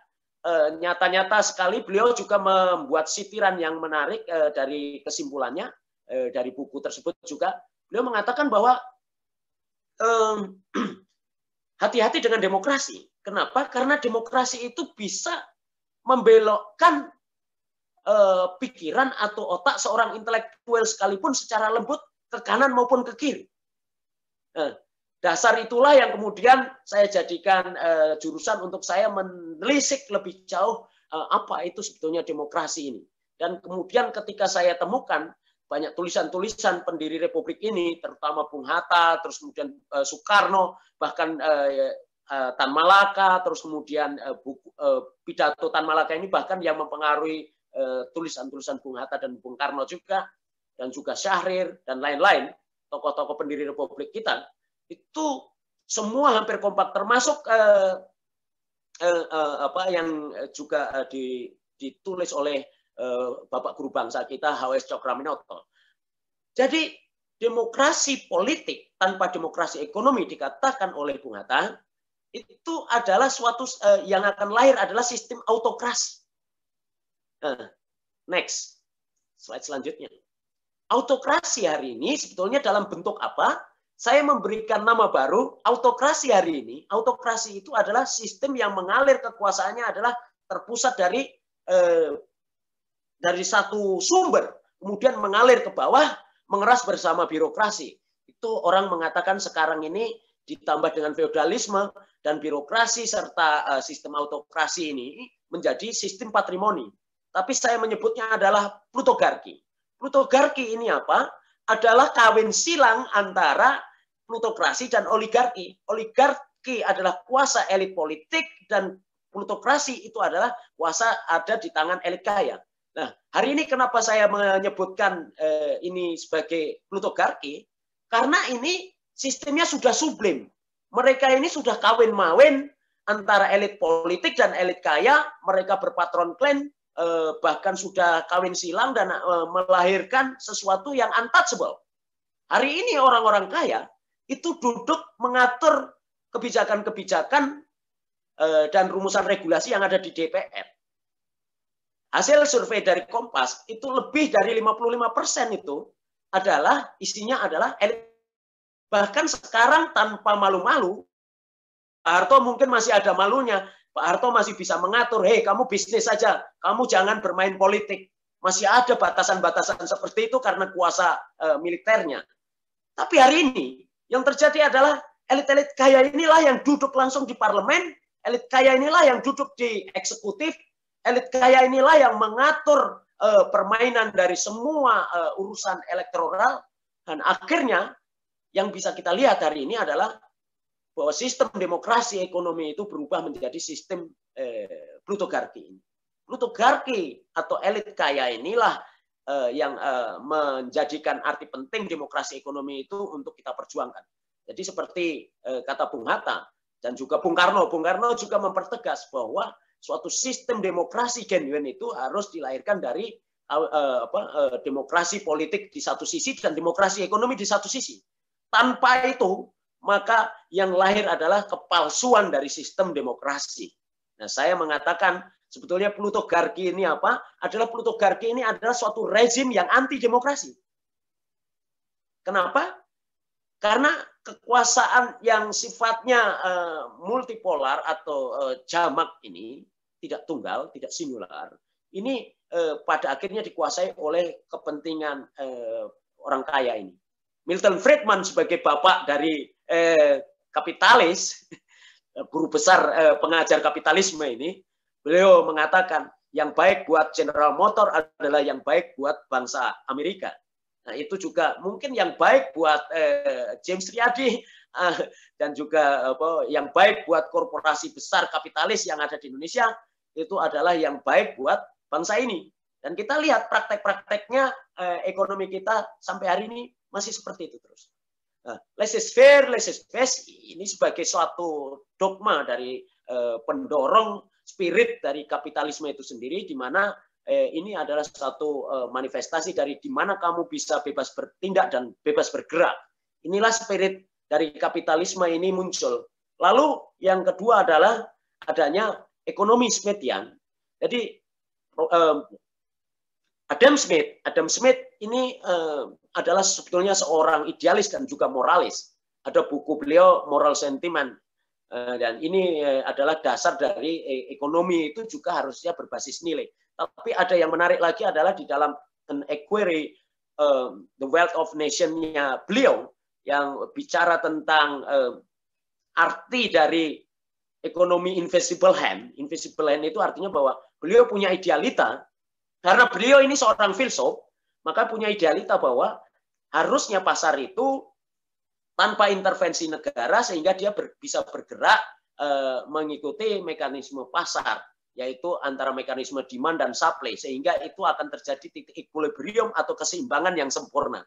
nyata-nyata sekali beliau juga membuat sitiran yang menarik uh, dari kesimpulannya uh, dari buku tersebut juga. Beliau mengatakan bahwa <clears throat> hati-hati dengan demokrasi. Kenapa? Karena demokrasi itu bisa membelokkan eh, pikiran atau otak seorang intelektual sekalipun secara lembut ke kanan maupun ke kiri. Nah, dasar itulah yang kemudian saya jadikan eh, jurusan untuk saya menelisik lebih jauh eh, apa itu sebetulnya demokrasi ini. Dan kemudian ketika saya temukan banyak tulisan-tulisan pendiri Republik ini, terutama Bung Hatta, terus kemudian eh, Soekarno, bahkan eh, uh, Tan Malaka, terus kemudian uh, pidato Tan Malaka ini bahkan yang mempengaruhi tulisan-tulisan Bung Hatta dan Bung Karno juga, dan juga Syahrir dan lain-lain, tokoh-tokoh pendiri Republik kita, itu semua hampir kompak termasuk uh, uh, uh, apa yang juga uh, di, ditulis oleh uh, Bapak Guru Bangsa kita H.W.S. Cokraminoto. Jadi demokrasi politik tanpa demokrasi ekonomi dikatakan oleh Bung Hatta itu adalah suatu uh, yang akan lahir adalah sistem autokrasi. Nah, Next, slide selanjutnya. Autokrasi hari ini sebetulnya dalam bentuk apa? Saya memberikan nama baru, autokrasi hari ini. Autokrasi itu adalah sistem yang mengalir kekuasaannya adalah terpusat dari eh, dari satu sumber, kemudian mengalir ke bawah, mengeras bersama birokrasi. Itu orang mengatakan sekarang ini ditambah dengan feodalisme dan birokrasi serta uh, sistem autokrasi ini menjadi sistem patrimoni. Tapi saya menyebutnya adalah plutogarki. Plutogarki ini apa? Adalah kawin silang antara plutokrasi dan oligarki. Oligarki adalah kuasa elit politik dan plutokrasi itu adalah kuasa ada di tangan elit kaya. Nah, hari ini kenapa saya menyebutkan eh, ini sebagai plutogarki? Karena ini sistemnya sudah sublim. Mereka ini sudah kawin mawin antara elit politik dan elit kaya. Mereka berpatron klan, bahkan sudah kawin silang dan eh, melahirkan sesuatu yang untouchable. Hari ini orang-orang kaya itu duduk mengatur kebijakan-kebijakan eh, dan rumusan regulasi yang ada di DPR. Hasil survei dari Kompas itu lebih dari 55 persen itu adalah isinya adalah elit Bahkan sekarang tanpa malu-malu, Pak Harto mungkin masih ada malunya. Pak Harto masih bisa mengatur, hei kamu bisnis saja, kamu jangan bermain politik. Masih ada batasan-batasan seperti itu karena kuasa e, militernya. Tapi hari ini yang terjadi adalah elit-elit kaya inilah yang duduk langsung di parlemen, elit kaya inilah yang duduk di eksekutif, elit kaya inilah yang mengatur e, permainan dari semua e, urusan elektoral dan akhirnya yang bisa kita lihat hari ini adalah bahwa sistem demokrasi ekonomi itu berubah menjadi sistem eh, plutogarki. Plutogarki atau elit kaya inilah eh, yang eh, menjadikan arti penting demokrasi ekonomi itu untuk kita perjuangkan. Jadi seperti eh, kata Bung Hatta dan juga Bung Karno, Bung Karno juga mempertegas bahwa suatu sistem demokrasi genuine itu harus dilahirkan dari uh, apa, uh, demokrasi politik di satu sisi dan demokrasi ekonomi di satu sisi. Tanpa itu, maka yang lahir adalah kepalsuan dari sistem demokrasi. Nah, saya mengatakan sebetulnya plutogarki ini apa? Adalah plutogarki ini adalah suatu rezim yang anti demokrasi. Kenapa? Karena kekuasaan yang sifatnya uh, multipolar atau uh, jamak ini tidak tunggal, tidak singular. Ini uh, pada akhirnya dikuasai oleh kepentingan uh, orang kaya ini. Milton Friedman sebagai bapak dari eh, kapitalis, guru besar eh, pengajar kapitalisme ini, beliau mengatakan yang baik buat General Motor adalah yang baik buat bangsa Amerika. Nah itu juga mungkin yang baik buat eh, James Riyadi eh, dan juga apa, yang baik buat korporasi besar kapitalis yang ada di Indonesia itu adalah yang baik buat bangsa ini. Dan kita lihat praktek-prakteknya eh, ekonomi kita sampai hari ini masih seperti itu terus. Nah, laissez-faire, laissez-faire ini sebagai suatu dogma dari eh, pendorong spirit dari kapitalisme itu sendiri, di mana eh, ini adalah satu eh, manifestasi dari di mana kamu bisa bebas bertindak dan bebas bergerak. Inilah spirit dari kapitalisme ini muncul. Lalu yang kedua adalah adanya ekonomi Smithian. Jadi eh, Adam Smith, Adam Smith ini eh, adalah sebetulnya seorang idealis dan juga moralis. Ada buku beliau Moral Sentiment eh, dan ini eh, adalah dasar dari ekonomi itu juga harusnya berbasis nilai. Tapi ada yang menarik lagi adalah di dalam an equary the wealth of nation-nya beliau yang bicara tentang arti dari ekonomi invisible hand. Invisible hand itu artinya bahwa beliau punya idealita karena beliau ini seorang filsuf, maka punya idealita bahwa harusnya pasar itu tanpa intervensi negara sehingga dia ber, bisa bergerak e, mengikuti mekanisme pasar yaitu antara mekanisme demand dan supply sehingga itu akan terjadi titik equilibrium atau keseimbangan yang sempurna.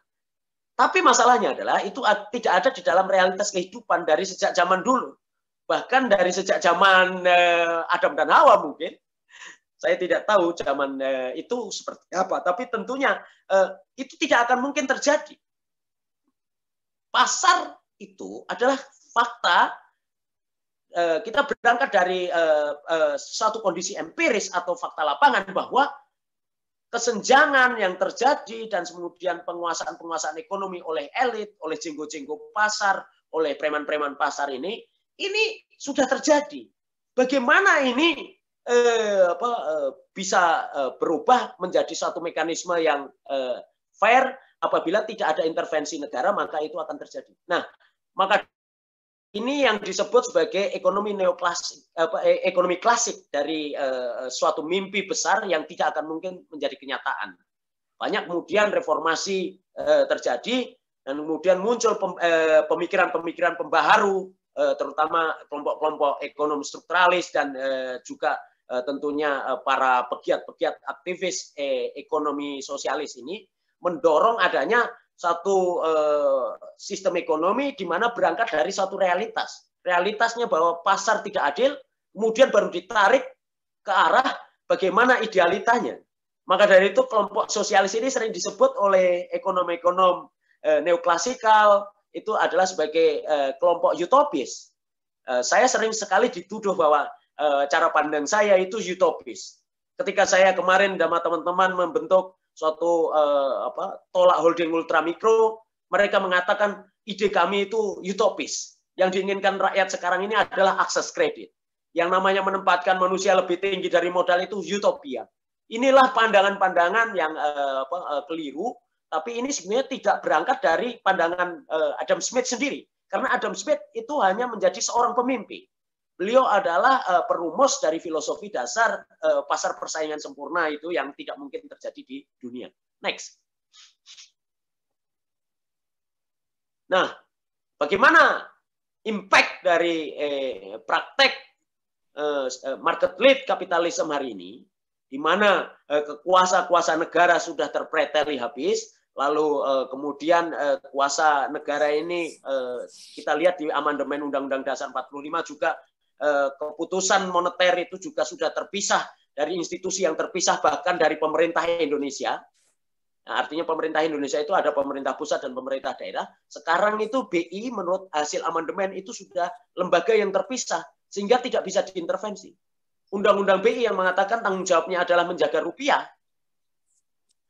Tapi masalahnya adalah itu tidak ada di dalam realitas kehidupan dari sejak zaman dulu. Bahkan dari sejak zaman eh, Adam dan Hawa mungkin. Saya tidak tahu zaman eh, itu seperti apa, tapi tentunya eh, itu tidak akan mungkin terjadi. Pasar itu adalah fakta eh, kita berangkat dari satu kondisi empiris atau fakta lapangan bahwa kesenjangan yang terjadi dan kemudian penguasaan-penguasaan ekonomi oleh elit, oleh jenggo-jenggo pasar, oleh preman-preman pasar ini, ini sudah terjadi. Bagaimana ini eh, apa, eh, bisa eh, berubah menjadi satu mekanisme yang eh, fair apabila tidak ada intervensi negara maka itu akan terjadi. Nah, maka ini yang disebut sebagai ekonomi neoklasik, eh, ekonomi klasik dari uh, suatu mimpi besar yang tidak akan mungkin menjadi kenyataan. Banyak kemudian reformasi uh, terjadi dan kemudian muncul pemikiran-pemikiran pembaharu, uh, terutama kelompok-kelompok ekonomi strukturalis dan uh, juga tentunya uh, para pegiat-pegiat aktivis eh, ekonomi sosialis ini mendorong adanya satu sistem ekonomi di mana berangkat dari satu realitas. Realitasnya bahwa pasar tidak adil, kemudian baru ditarik ke arah bagaimana idealitanya. Maka dari itu kelompok sosialis ini sering disebut oleh ekonom-ekonom neoklasikal itu adalah sebagai kelompok utopis. Saya sering sekali dituduh bahwa uh, cara pandang saya itu utopis. Ketika saya kemarin sama teman-teman membentuk suatu uh, apa tolak holding ultramikro, mereka mengatakan ide kami itu utopis. Yang diinginkan rakyat sekarang ini adalah akses kredit. Yang namanya menempatkan manusia lebih tinggi dari modal itu utopia. Inilah pandangan-pandangan yang uh, apa, uh, keliru, tapi ini sebenarnya tidak berangkat dari pandangan uh, Adam Smith sendiri. Karena Adam Smith itu hanya menjadi seorang pemimpi. Beliau adalah uh, perumus dari filosofi dasar uh, pasar persaingan sempurna itu yang tidak mungkin terjadi di dunia. Next. Nah, bagaimana impact dari eh, praktek eh, market lead kapitalisme hari ini, di mana eh, kekuasa-kuasa negara sudah terpreteli habis, lalu eh, kemudian eh, kuasa negara ini eh, kita lihat di amandemen Undang-Undang Dasar 45 juga Eh, keputusan moneter itu juga sudah terpisah dari institusi yang terpisah bahkan dari pemerintah Indonesia. Nah, artinya pemerintah Indonesia itu ada pemerintah pusat dan pemerintah daerah. Sekarang itu BI menurut hasil amandemen itu sudah lembaga yang terpisah sehingga tidak bisa diintervensi. Undang-undang BI yang mengatakan tanggung jawabnya adalah menjaga rupiah,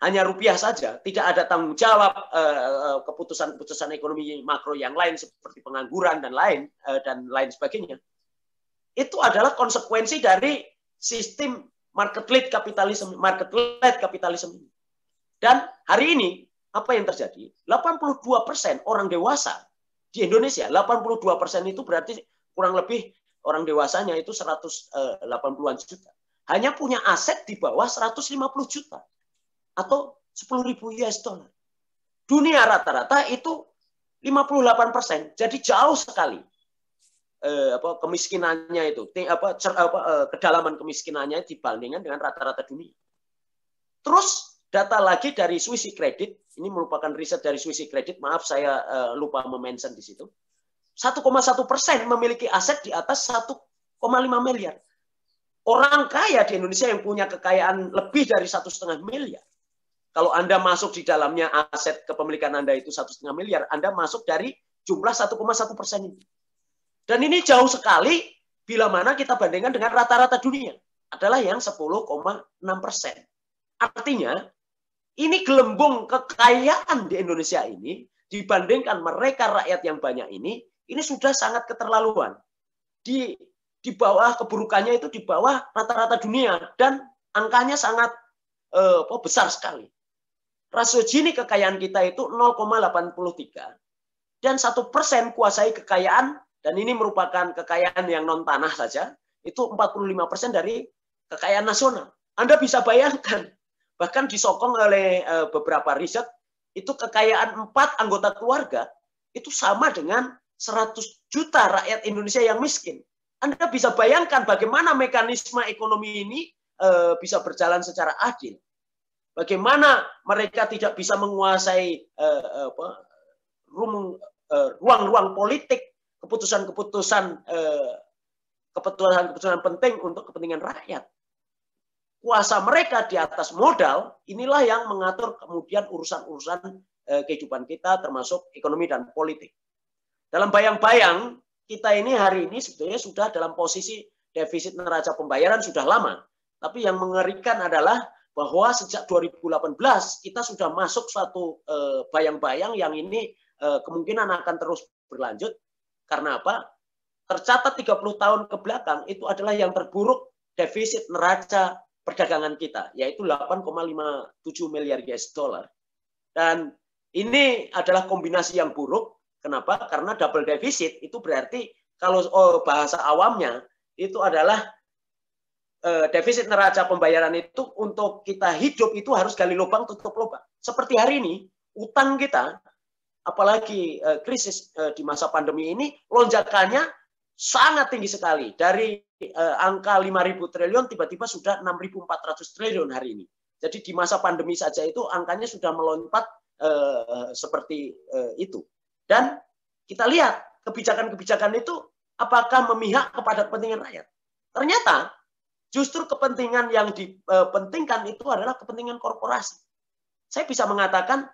hanya rupiah saja, tidak ada tanggung jawab eh, keputusan-keputusan ekonomi makro yang lain seperti pengangguran dan lain dan lain sebagainya itu adalah konsekuensi dari sistem market led kapitalisme, market led kapitalisme ini. Dan hari ini apa yang terjadi? 82 persen orang dewasa di Indonesia, 82 persen itu berarti kurang lebih orang dewasanya itu 180-an eh, juta. Hanya punya aset di bawah 150 juta atau 10 ribu US dollar. Dunia rata-rata itu 58 persen, jadi jauh sekali eh, apa kemiskinannya itu apa, cer, apa eh, kedalaman kemiskinannya dibandingkan dengan rata-rata dunia. Terus data lagi dari Swiss Credit, ini merupakan riset dari Swiss Credit, maaf saya eh, lupa memention di situ. 1,1 persen memiliki aset di atas 1,5 miliar. Orang kaya di Indonesia yang punya kekayaan lebih dari satu setengah miliar. Kalau Anda masuk di dalamnya aset kepemilikan Anda itu satu setengah miliar, Anda masuk dari jumlah 1,1 persen ini. Dan ini jauh sekali bila mana kita bandingkan dengan rata-rata dunia adalah yang 10,6 persen. Artinya ini gelembung kekayaan di Indonesia ini dibandingkan mereka rakyat yang banyak ini, ini sudah sangat keterlaluan. Di di bawah keburukannya itu di bawah rata-rata dunia dan angkanya sangat eh, besar sekali. Rasio Gini kekayaan kita itu 0,83 dan satu persen kuasai kekayaan dan ini merupakan kekayaan yang non tanah saja, itu 45% dari kekayaan nasional. Anda bisa bayangkan, bahkan disokong oleh eh, beberapa riset, itu kekayaan empat anggota keluarga itu sama dengan 100 juta rakyat Indonesia yang miskin. Anda bisa bayangkan bagaimana mekanisme ekonomi ini eh, bisa berjalan secara adil. Bagaimana mereka tidak bisa menguasai eh, ruang-ruang politik keputusan-keputusan eh, keputusan-keputusan penting untuk kepentingan rakyat. Kuasa mereka di atas modal inilah yang mengatur kemudian urusan-urusan eh, kehidupan kita termasuk ekonomi dan politik. Dalam bayang-bayang kita ini hari ini sebetulnya sudah dalam posisi defisit neraca pembayaran sudah lama. Tapi yang mengerikan adalah bahwa sejak 2018 kita sudah masuk suatu eh, bayang-bayang yang ini kemungkinan akan terus berlanjut karena apa? Tercatat 30 tahun ke belakang itu adalah yang terburuk defisit neraca perdagangan kita yaitu 8,57 miliar US dollar. Dan ini adalah kombinasi yang buruk. Kenapa? Karena double defisit itu berarti kalau oh, bahasa awamnya itu adalah eh, defisit neraca pembayaran itu untuk kita hidup itu harus gali lubang tutup lubang. Seperti hari ini utang kita apalagi eh, krisis eh, di masa pandemi ini lonjakannya sangat tinggi sekali dari eh, angka 5.000 triliun tiba-tiba sudah 6.400 triliun hari ini. Jadi di masa pandemi saja itu angkanya sudah melompat eh, seperti eh, itu. Dan kita lihat kebijakan-kebijakan itu apakah memihak kepada kepentingan rakyat. Ternyata justru kepentingan yang dipentingkan itu adalah kepentingan korporasi. Saya bisa mengatakan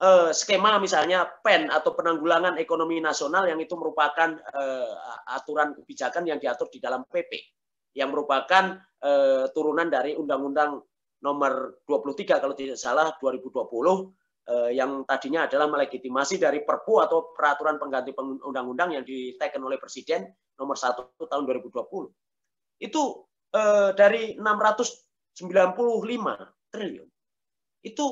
eh, skema misalnya PEN atau penanggulangan ekonomi nasional yang itu merupakan eh, aturan kebijakan yang diatur di dalam PP yang merupakan eh, turunan dari Undang-Undang nomor 23 kalau tidak salah 2020 yang tadinya adalah melegitimasi dari Perpu atau peraturan pengganti undang-undang yang diteken oleh Presiden nomor 1 tahun 2020. Itu eh, dari 695 triliun itu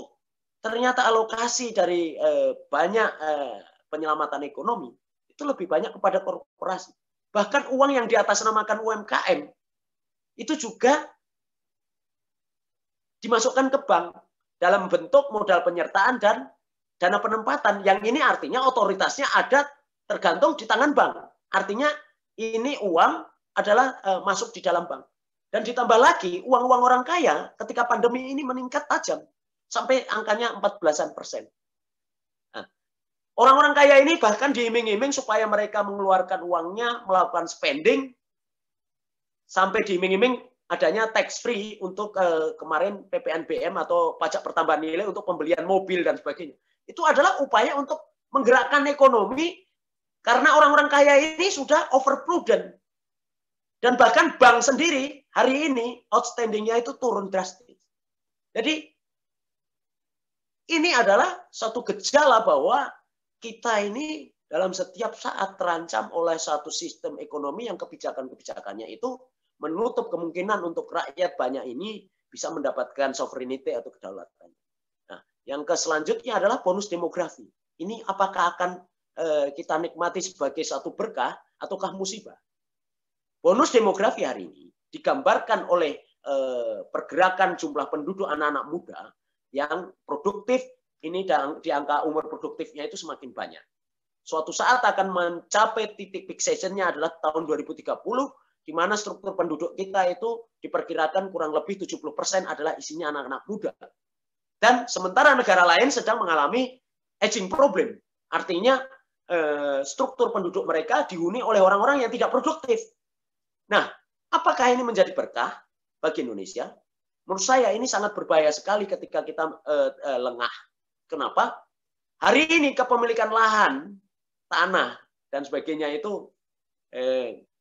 ternyata alokasi dari eh, banyak eh, penyelamatan ekonomi itu lebih banyak kepada korporasi. Bahkan uang yang diatasnamakan UMKM itu juga dimasukkan ke bank dalam bentuk modal penyertaan dan dana penempatan. Yang ini artinya otoritasnya ada tergantung di tangan bank. Artinya ini uang adalah uh, masuk di dalam bank. Dan ditambah lagi, uang-uang orang kaya ketika pandemi ini meningkat tajam. Sampai angkanya 14-an persen. Nah, orang-orang kaya ini bahkan diiming-iming supaya mereka mengeluarkan uangnya, melakukan spending, sampai diiming-iming adanya tax free untuk uh, kemarin PPNBM atau pajak pertambahan nilai untuk pembelian mobil dan sebagainya. Itu adalah upaya untuk menggerakkan ekonomi karena orang-orang kaya ini sudah over prudent. Dan bahkan bank sendiri hari ini outstandingnya itu turun drastis. Jadi ini adalah satu gejala bahwa kita ini dalam setiap saat terancam oleh satu sistem ekonomi yang kebijakan-kebijakannya itu menutup kemungkinan untuk rakyat banyak ini bisa mendapatkan sovereignty atau kedaulatan. Nah, yang ke selanjutnya adalah bonus demografi. Ini apakah akan eh, kita nikmati sebagai satu berkah ataukah musibah? Bonus demografi hari ini digambarkan oleh eh, pergerakan jumlah penduduk anak-anak muda yang produktif ini di angka umur produktifnya itu semakin banyak. Suatu saat akan mencapai titik fixation-nya adalah tahun 2030 di mana struktur penduduk kita itu diperkirakan kurang lebih 70% adalah isinya anak-anak muda. Dan sementara negara lain sedang mengalami aging problem. Artinya eh, struktur penduduk mereka dihuni oleh orang-orang yang tidak produktif. Nah, apakah ini menjadi berkah bagi Indonesia? Menurut saya ini sangat berbahaya sekali ketika kita eh, eh, lengah. Kenapa? Hari ini kepemilikan lahan, tanah, dan sebagainya itu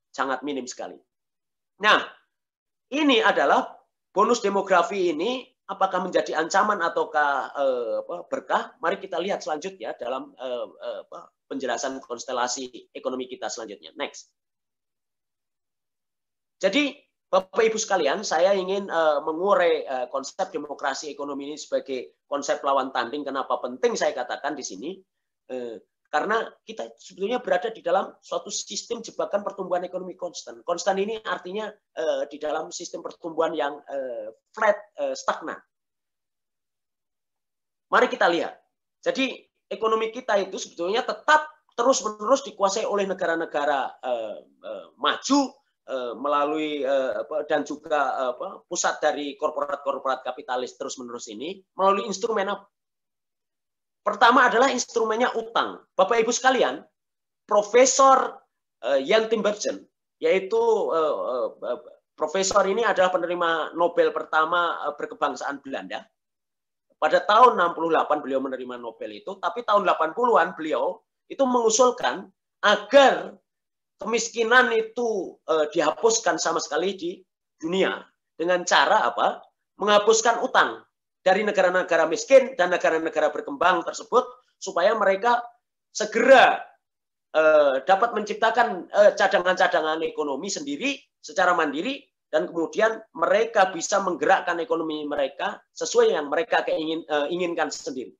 sangat minim sekali. Nah, ini adalah bonus demografi ini apakah menjadi ancaman ataukah eh, berkah? Mari kita lihat selanjutnya dalam eh, eh, penjelasan konstelasi ekonomi kita selanjutnya. Next. Jadi Bapak Ibu sekalian, saya ingin uh, mengurai uh, konsep demokrasi ekonomi ini sebagai konsep lawan tanding. Kenapa penting saya katakan di sini? Uh, karena kita sebetulnya berada di dalam suatu sistem jebakan pertumbuhan ekonomi konstan. Konstan ini artinya uh, di dalam sistem pertumbuhan yang uh, flat, uh, stagnan. Mari kita lihat. Jadi ekonomi kita itu sebetulnya tetap terus-menerus dikuasai oleh negara-negara uh, uh, maju melalui uh, dan juga uh, pusat dari korporat-korporat kapitalis terus-menerus ini melalui instrumen apa? Pertama adalah instrumennya utang. Bapak Ibu sekalian, Profesor Jan Timbergen, yaitu profesor ini adalah penerima Nobel pertama berkebangsaan Belanda. Pada tahun 68 beliau menerima Nobel itu, tapi tahun 80-an beliau itu mengusulkan agar kemiskinan itu uh, dihapuskan sama sekali di dunia dengan cara apa? menghapuskan utang dari negara-negara miskin dan negara-negara berkembang tersebut supaya mereka segera eh, dapat menciptakan eh, cadangan-cadangan ekonomi sendiri secara mandiri dan kemudian mereka bisa menggerakkan ekonomi mereka sesuai yang mereka keingin, eh, inginkan sendiri.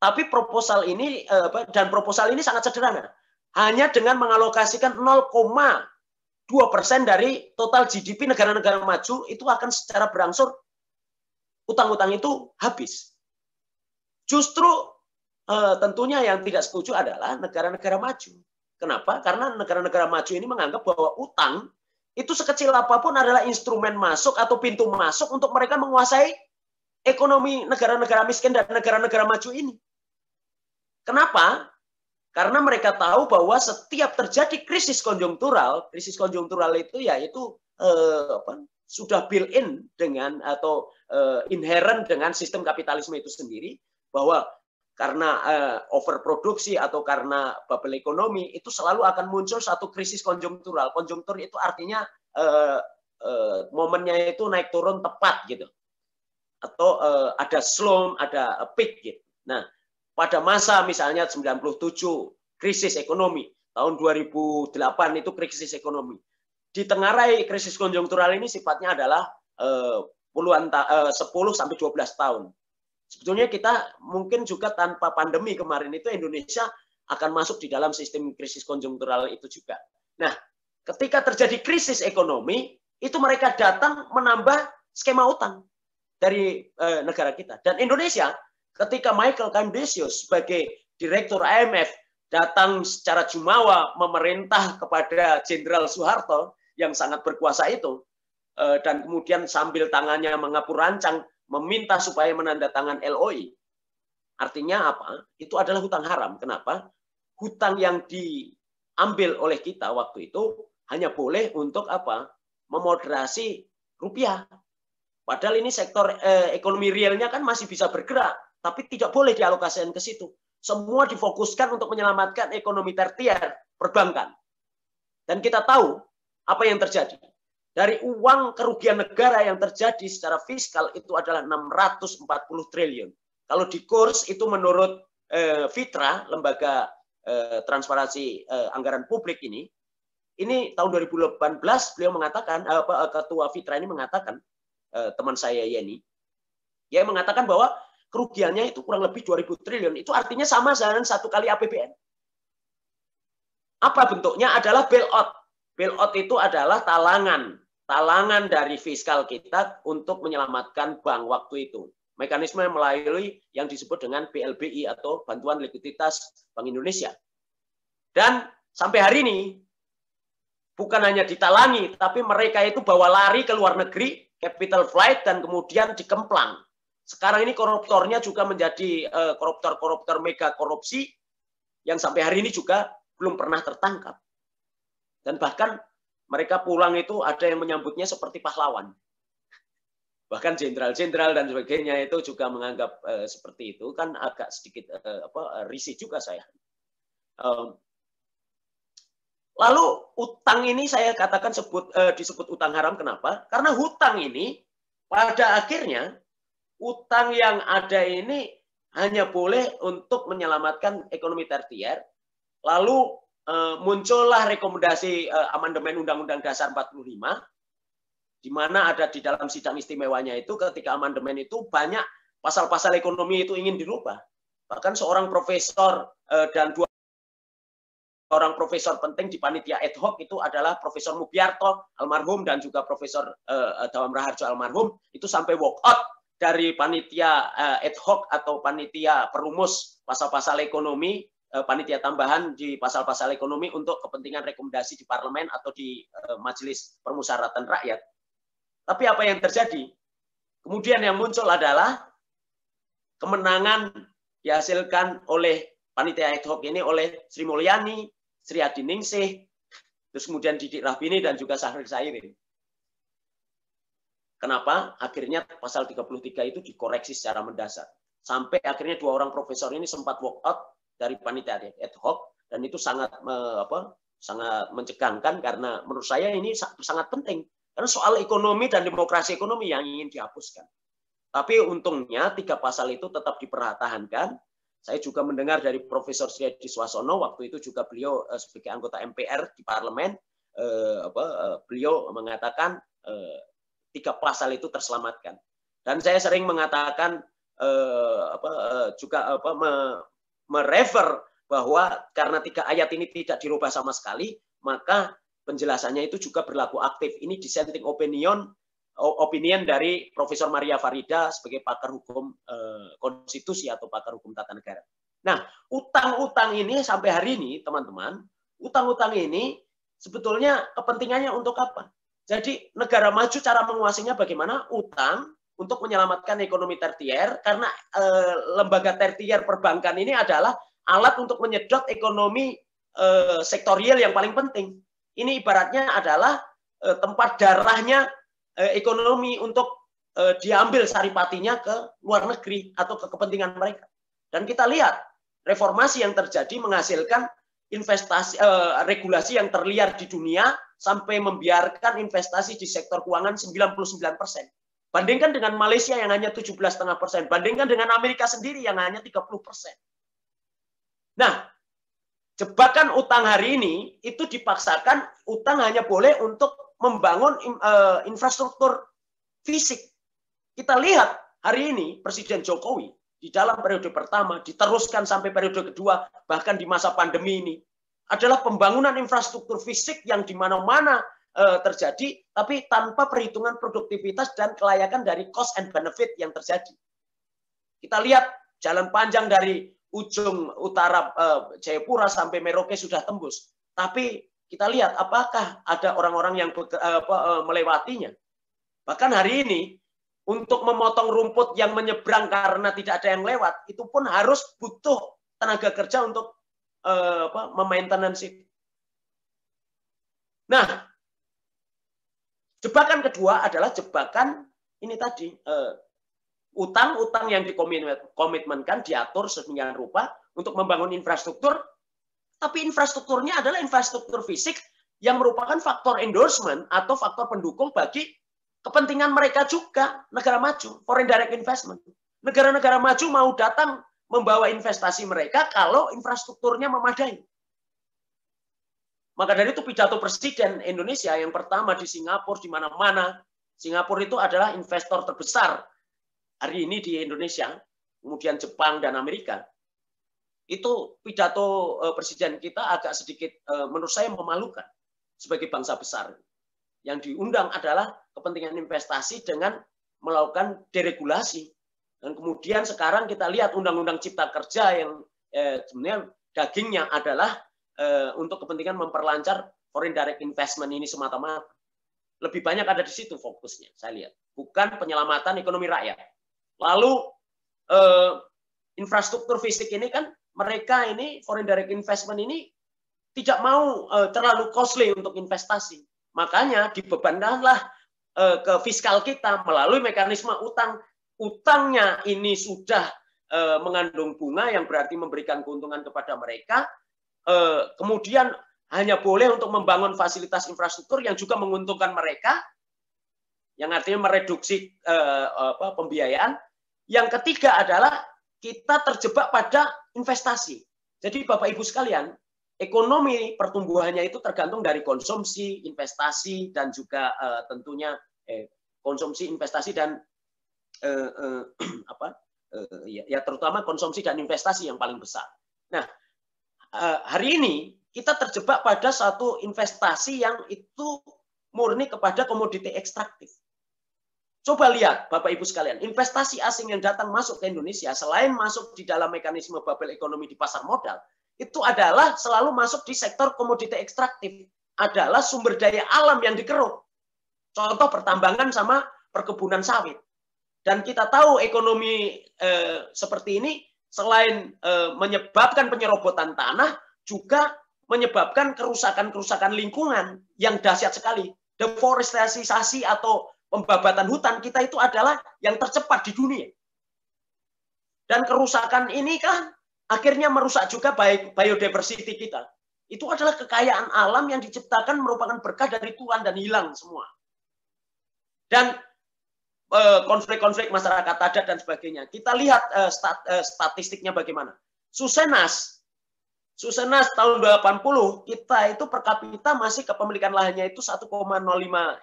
Tapi proposal ini eh, dan proposal ini sangat sederhana. Hanya dengan mengalokasikan 0,2 persen dari total GDP negara-negara maju itu akan secara berangsur utang-utang itu habis. Justru eh, tentunya yang tidak setuju adalah negara-negara maju. Kenapa? Karena negara-negara maju ini menganggap bahwa utang itu sekecil apa pun adalah instrumen masuk atau pintu masuk untuk mereka menguasai ekonomi negara-negara miskin dan negara-negara maju ini. Kenapa? Karena mereka tahu bahwa setiap terjadi krisis konjunktural, krisis konjunktural itu yaitu eh, apa, sudah built-in dengan atau uh, inherent dengan sistem kapitalisme itu sendiri bahwa karena uh, overproduksi atau karena bubble ekonomi itu selalu akan muncul satu krisis konjunktural. Konjunktur itu artinya uh, uh, momennya itu naik turun tepat gitu. Atau uh, ada slump, ada peak gitu. Nah, pada masa misalnya 97 krisis ekonomi, tahun 2008 itu krisis ekonomi ditengarai krisis konjunktural ini sifatnya adalah uh, puluhan uh, 10 sampai 12 tahun. Sebetulnya kita mungkin juga tanpa pandemi kemarin itu Indonesia akan masuk di dalam sistem krisis konjunktural itu juga. Nah, ketika terjadi krisis ekonomi, itu mereka datang menambah skema utang dari uh, negara kita. Dan Indonesia, ketika Michael Kandesius sebagai direktur IMF datang secara jumawa memerintah kepada Jenderal Soeharto, yang sangat berkuasa itu eh, dan kemudian sambil tangannya mengapur rancang meminta supaya menandatangan LOI. Artinya apa? Itu adalah hutang haram. Kenapa? Hutang yang diambil oleh kita waktu itu hanya boleh untuk apa? Memoderasi rupiah. Padahal ini sektor eh, ekonomi realnya kan masih bisa bergerak, tapi tidak boleh dialokasikan ke situ. Semua difokuskan untuk menyelamatkan ekonomi tertier perbankan. Dan kita tahu apa yang terjadi? Dari uang kerugian negara yang terjadi secara fiskal itu adalah 640 triliun. Kalau di kurs itu menurut eh, Fitra, lembaga eh, transparansi eh, anggaran publik ini, ini tahun 2018 beliau mengatakan, eh, ketua Fitra ini mengatakan, eh, teman saya Yeni, dia mengatakan bahwa kerugiannya itu kurang lebih 2000 triliun. Itu artinya sama dengan satu kali APBN. Apa bentuknya? Adalah bailout Bailout itu adalah talangan, talangan dari fiskal kita untuk menyelamatkan bank waktu itu. Mekanisme melalui yang disebut dengan BLBI atau Bantuan Likuiditas Bank Indonesia. Dan sampai hari ini bukan hanya ditalangi, tapi mereka itu bawa lari ke luar negeri, capital flight dan kemudian dikemplang. Sekarang ini koruptornya juga menjadi eh, koruptor-koruptor mega korupsi yang sampai hari ini juga belum pernah tertangkap. Dan bahkan mereka pulang itu ada yang menyambutnya seperti pahlawan. Bahkan jenderal-jenderal dan sebagainya itu juga menganggap uh, seperti itu kan agak sedikit uh, apa risih juga saya. Um, lalu utang ini saya katakan sebut uh, disebut utang haram kenapa? Karena hutang ini pada akhirnya utang yang ada ini hanya boleh untuk menyelamatkan ekonomi tertier. Lalu Eh, muncullah rekomendasi eh, amandemen Undang-Undang Dasar 45 di mana ada di dalam sidang istimewanya itu ketika amandemen itu banyak pasal-pasal ekonomi itu ingin dirubah. Bahkan seorang profesor eh, dan dua orang profesor penting di panitia ad hoc itu adalah Profesor Mubiarto almarhum dan juga Profesor Dawam Raharjo almarhum itu sampai walk out dari panitia ad hoc atau panitia perumus pasal-pasal ekonomi Eh, panitia tambahan di pasal-pasal ekonomi untuk kepentingan rekomendasi di parlemen atau di eh, majelis permusyawaratan rakyat. Tapi apa yang terjadi? Kemudian yang muncul adalah kemenangan dihasilkan oleh panitia ad hoc ini oleh Sri Mulyani, Sri Adi Ningsih, terus kemudian Didik Rahbini dan juga Sahrir Sairin. Kenapa? Akhirnya pasal 33 itu dikoreksi secara mendasar. Sampai akhirnya dua orang profesor ini sempat walk out dari panitia ad hoc dan itu sangat apa sangat mencegangkan karena menurut saya ini sangat penting Karena soal ekonomi dan demokrasi ekonomi yang ingin dihapuskan. Tapi untungnya tiga pasal itu tetap dipertahankan. Saya juga mendengar dari Profesor Sri Swasono waktu itu juga beliau eh, sebagai anggota MPR di parlemen eh, apa, eh, beliau mengatakan eh, tiga pasal itu terselamatkan. Dan saya sering mengatakan eh, apa, eh, juga apa, me, merefer bahwa karena tiga ayat ini tidak dirubah sama sekali, maka penjelasannya itu juga berlaku aktif. Ini dissenting opinion opinion dari Profesor Maria Farida sebagai pakar hukum eh, konstitusi atau pakar hukum tata negara. Nah, utang-utang ini sampai hari ini, teman-teman, utang-utang ini sebetulnya kepentingannya untuk apa? Jadi negara maju cara menguasainya bagaimana? Utang untuk menyelamatkan ekonomi tertier karena eh, lembaga tertier perbankan ini adalah alat untuk menyedot ekonomi eh, sektorial yang paling penting. Ini ibaratnya adalah eh, tempat darahnya eh, ekonomi untuk eh, diambil saripatinya ke luar negeri atau ke kepentingan mereka. Dan kita lihat reformasi yang terjadi menghasilkan investasi eh, regulasi yang terliar di dunia sampai membiarkan investasi di sektor keuangan 99 persen. Bandingkan dengan Malaysia yang hanya 17,5 persen. Bandingkan dengan Amerika sendiri yang hanya 30 persen. Nah, jebakan utang hari ini itu dipaksakan utang hanya boleh untuk membangun uh, infrastruktur fisik. Kita lihat hari ini Presiden Jokowi di dalam periode pertama diteruskan sampai periode kedua bahkan di masa pandemi ini adalah pembangunan infrastruktur fisik yang di mana-mana uh, terjadi tapi tanpa perhitungan produktivitas dan kelayakan dari cost and benefit yang terjadi. Kita lihat jalan panjang dari ujung utara uh, Jayapura sampai Merauke sudah tembus. Tapi kita lihat apakah ada orang-orang yang eh, melewatinya. Bahkan hari ini untuk memotong rumput yang menyeberang karena tidak ada yang lewat itu pun harus butuh tenaga kerja untuk uh, apa, memaintenance itu. Nah, jebakan kedua adalah jebakan ini tadi uh, utang-utang yang dikomitmenkan diatur sedemikian rupa untuk membangun infrastruktur tapi infrastrukturnya adalah infrastruktur fisik yang merupakan faktor endorsement atau faktor pendukung bagi kepentingan mereka juga negara maju, foreign direct investment. Negara-negara maju mau datang membawa investasi mereka kalau infrastrukturnya memadai. Maka dari itu pidato Presiden Indonesia yang pertama di Singapura, di mana-mana. Singapura itu adalah investor terbesar hari ini di Indonesia, kemudian Jepang dan Amerika itu pidato uh, presiden kita agak sedikit uh, menurut saya memalukan sebagai bangsa besar. Yang diundang adalah kepentingan investasi dengan melakukan deregulasi. Dan kemudian sekarang kita lihat undang-undang cipta kerja yang eh, sebenarnya dagingnya adalah eh, untuk kepentingan memperlancar foreign direct investment ini semata-mata. Lebih banyak ada di situ fokusnya, saya lihat. Bukan penyelamatan ekonomi rakyat. Lalu eh, infrastruktur fisik ini kan mereka ini foreign direct investment ini tidak mau uh, terlalu costly untuk investasi. Makanya dibebankanlah ke fiskal kita melalui mekanisme utang. Utangnya ini sudah uh, mengandung bunga yang berarti memberikan keuntungan kepada mereka. Uh, kemudian hanya boleh untuk membangun fasilitas infrastruktur yang juga menguntungkan mereka, yang artinya mereduksi apa, pembiayaan. Yang ketiga adalah kita terjebak pada investasi. Jadi Bapak Ibu sekalian, ekonomi pertumbuhannya itu tergantung dari konsumsi, investasi dan juga tentunya eh, konsumsi, investasi dan uh, uh, <clears throat> apa? Uh, ya, ya terutama konsumsi dan investasi yang paling besar. Nah, uh, hari ini kita terjebak pada satu investasi yang itu murni kepada komoditi ekstraktif. Coba lihat Bapak Ibu sekalian, investasi asing yang datang masuk ke Indonesia selain masuk di dalam mekanisme bubble ekonomi di pasar modal, itu adalah selalu masuk di sektor komoditi ekstraktif, adalah sumber daya alam yang dikeruk. Contoh pertambangan sama perkebunan sawit. Dan kita tahu ekonomi eh, seperti ini selain eh, menyebabkan penyerobotan tanah, juga menyebabkan kerusakan-kerusakan lingkungan yang dahsyat sekali. Deforestasi atau pembabatan hutan kita itu adalah yang tercepat di dunia. Dan kerusakan ini kan akhirnya merusak juga baik biodiversity kita. Itu adalah kekayaan alam yang diciptakan merupakan berkah dari Tuhan dan hilang semua. Dan eh, konflik-konflik masyarakat adat dan sebagainya. Kita lihat eh, eh, statistiknya bagaimana. Susenas, Susenas tahun 80 kita itu per kapita masih kepemilikan lahannya itu 1,05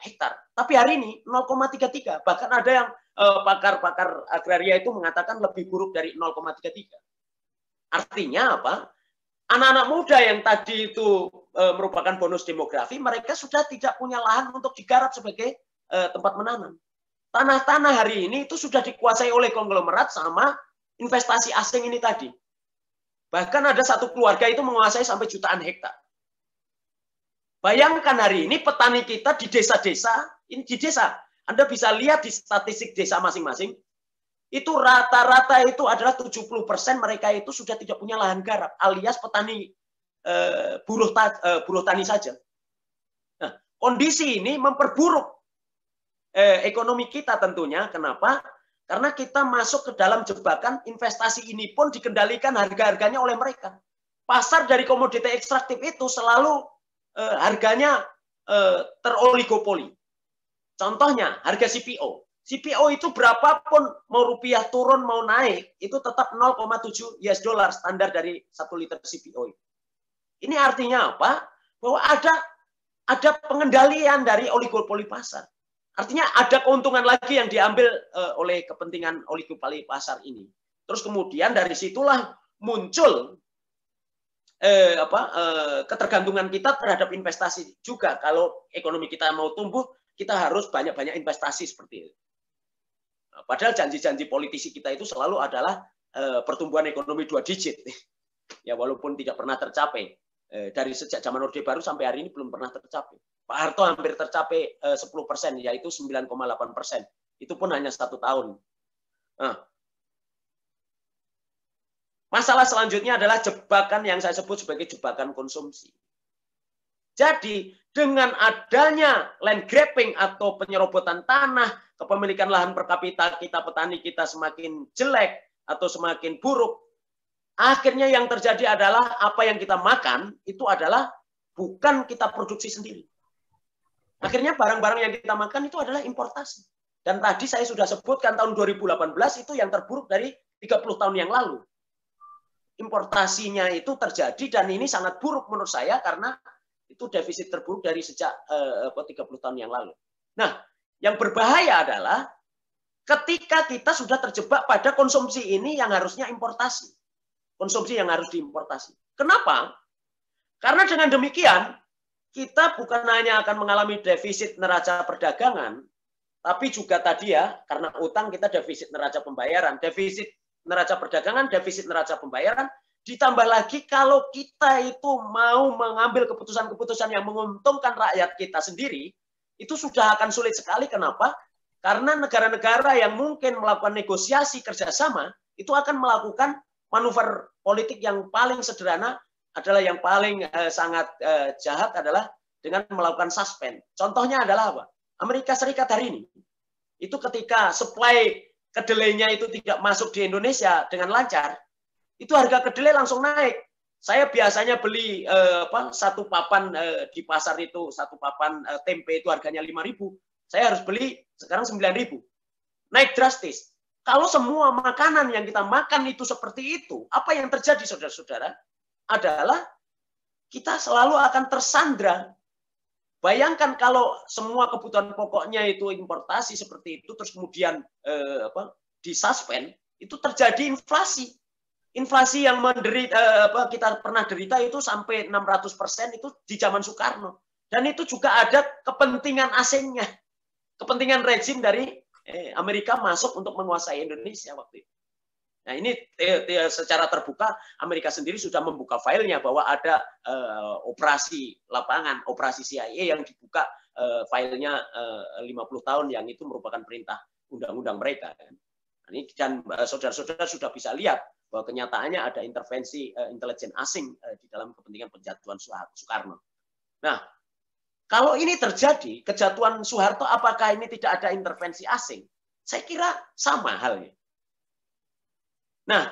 hektar. Tapi hari ini 0,33. Bahkan ada yang pakar-pakar agraria itu mengatakan lebih buruk dari 0,33. Artinya apa? Anak-anak muda yang tadi itu merupakan bonus demografi, mereka sudah tidak punya lahan untuk digarap sebagai tempat menanam tanah-tanah hari ini itu sudah dikuasai oleh konglomerat sama investasi asing ini tadi. Bahkan ada satu keluarga itu menguasai sampai jutaan hektar. Bayangkan hari ini petani kita di desa-desa, ini di desa. Anda bisa lihat di statistik desa masing-masing, itu rata-rata itu adalah 70% mereka itu sudah tidak punya lahan garap, alias petani eh, buruh, eh, buruh tani saja. Nah, kondisi ini memperburuk eh, ekonomi kita tentunya. Kenapa? Karena kita masuk ke dalam jebakan investasi ini pun dikendalikan harga-harganya oleh mereka. Pasar dari komoditi ekstraktif itu selalu eh, harganya eh, teroligopoli. Contohnya harga CPO. CPO itu berapapun mau rupiah turun mau naik itu tetap 0,7 US dollar standar dari satu liter CPO. Ini artinya apa? Bahwa ada ada pengendalian dari oligopoli pasar. Artinya ada keuntungan lagi yang diambil uh, oleh kepentingan oligopoli pasar ini. Terus kemudian dari situlah muncul eh, apa, eh, ketergantungan kita terhadap investasi juga. Kalau ekonomi kita mau tumbuh, kita harus banyak-banyak investasi seperti itu. Nah, padahal janji-janji politisi kita itu selalu adalah eh, pertumbuhan ekonomi dua digit. <laughs> ya walaupun tidak pernah tercapai. Eh, dari sejak zaman Orde Baru sampai hari ini belum pernah tercapai. Pak Harto hampir tercapai 10 eh, persen, yaitu 9,8 persen. Itu pun hanya satu tahun. Nah, masalah selanjutnya adalah jebakan yang saya sebut sebagai jebakan konsumsi. Jadi dengan adanya land grabbing atau penyerobotan tanah, kepemilikan lahan per kapita kita petani kita semakin jelek atau semakin buruk, akhirnya yang terjadi adalah apa yang kita makan itu adalah bukan kita produksi sendiri. Akhirnya barang-barang yang kita makan itu adalah importasi. Dan tadi saya sudah sebutkan tahun 2018 itu yang terburuk dari 30 tahun yang lalu. Importasinya itu terjadi dan ini sangat buruk menurut saya karena itu defisit terburuk dari sejak eh, 30 tahun yang lalu. Nah, yang berbahaya adalah ketika kita sudah terjebak pada konsumsi ini yang harusnya importasi. Konsumsi yang harus diimportasi. Kenapa? Karena dengan demikian kita bukan hanya akan mengalami defisit neraca perdagangan, tapi juga tadi ya, karena utang kita defisit neraca pembayaran, defisit neraca perdagangan, defisit neraca pembayaran, ditambah lagi kalau kita itu mau mengambil keputusan-keputusan yang menguntungkan rakyat kita sendiri, itu sudah akan sulit sekali. Kenapa? Karena negara-negara yang mungkin melakukan negosiasi kerjasama, itu akan melakukan manuver politik yang paling sederhana adalah yang paling uh, sangat uh, jahat adalah dengan melakukan suspend. Contohnya adalah apa? Amerika Serikat hari ini itu ketika supply kedelainya itu tidak masuk di Indonesia dengan lancar, itu harga kedelai langsung naik. Saya biasanya beli uh, apa satu papan uh, di pasar itu satu papan uh, tempe itu harganya 5.000. Saya harus beli sekarang 9.000. Naik drastis. Kalau semua makanan yang kita makan itu seperti itu, apa yang terjadi saudara-saudara? Adalah kita selalu akan tersandra. Bayangkan kalau semua kebutuhan pokoknya itu importasi seperti itu, terus kemudian eh, apa, disuspend, itu terjadi inflasi. Inflasi yang menderita, eh, apa, kita pernah derita itu sampai 600 persen itu di zaman Soekarno. Dan itu juga ada kepentingan asingnya, kepentingan rezim dari eh, Amerika masuk untuk menguasai Indonesia waktu itu. Nah ini secara terbuka Amerika sendiri sudah membuka filenya bahwa ada uh, operasi lapangan, operasi CIA yang dibuka uh, filenya uh, 50 tahun yang itu merupakan perintah undang-undang mereka. Kan. Ini dan saudara-saudara sudah bisa lihat bahwa kenyataannya ada intervensi uh, intelijen asing uh, di dalam kepentingan penjatuhan Soekarno. Nah, kalau ini terjadi, kejatuhan Soeharto, apakah ini tidak ada intervensi asing? Saya kira sama halnya. Nah,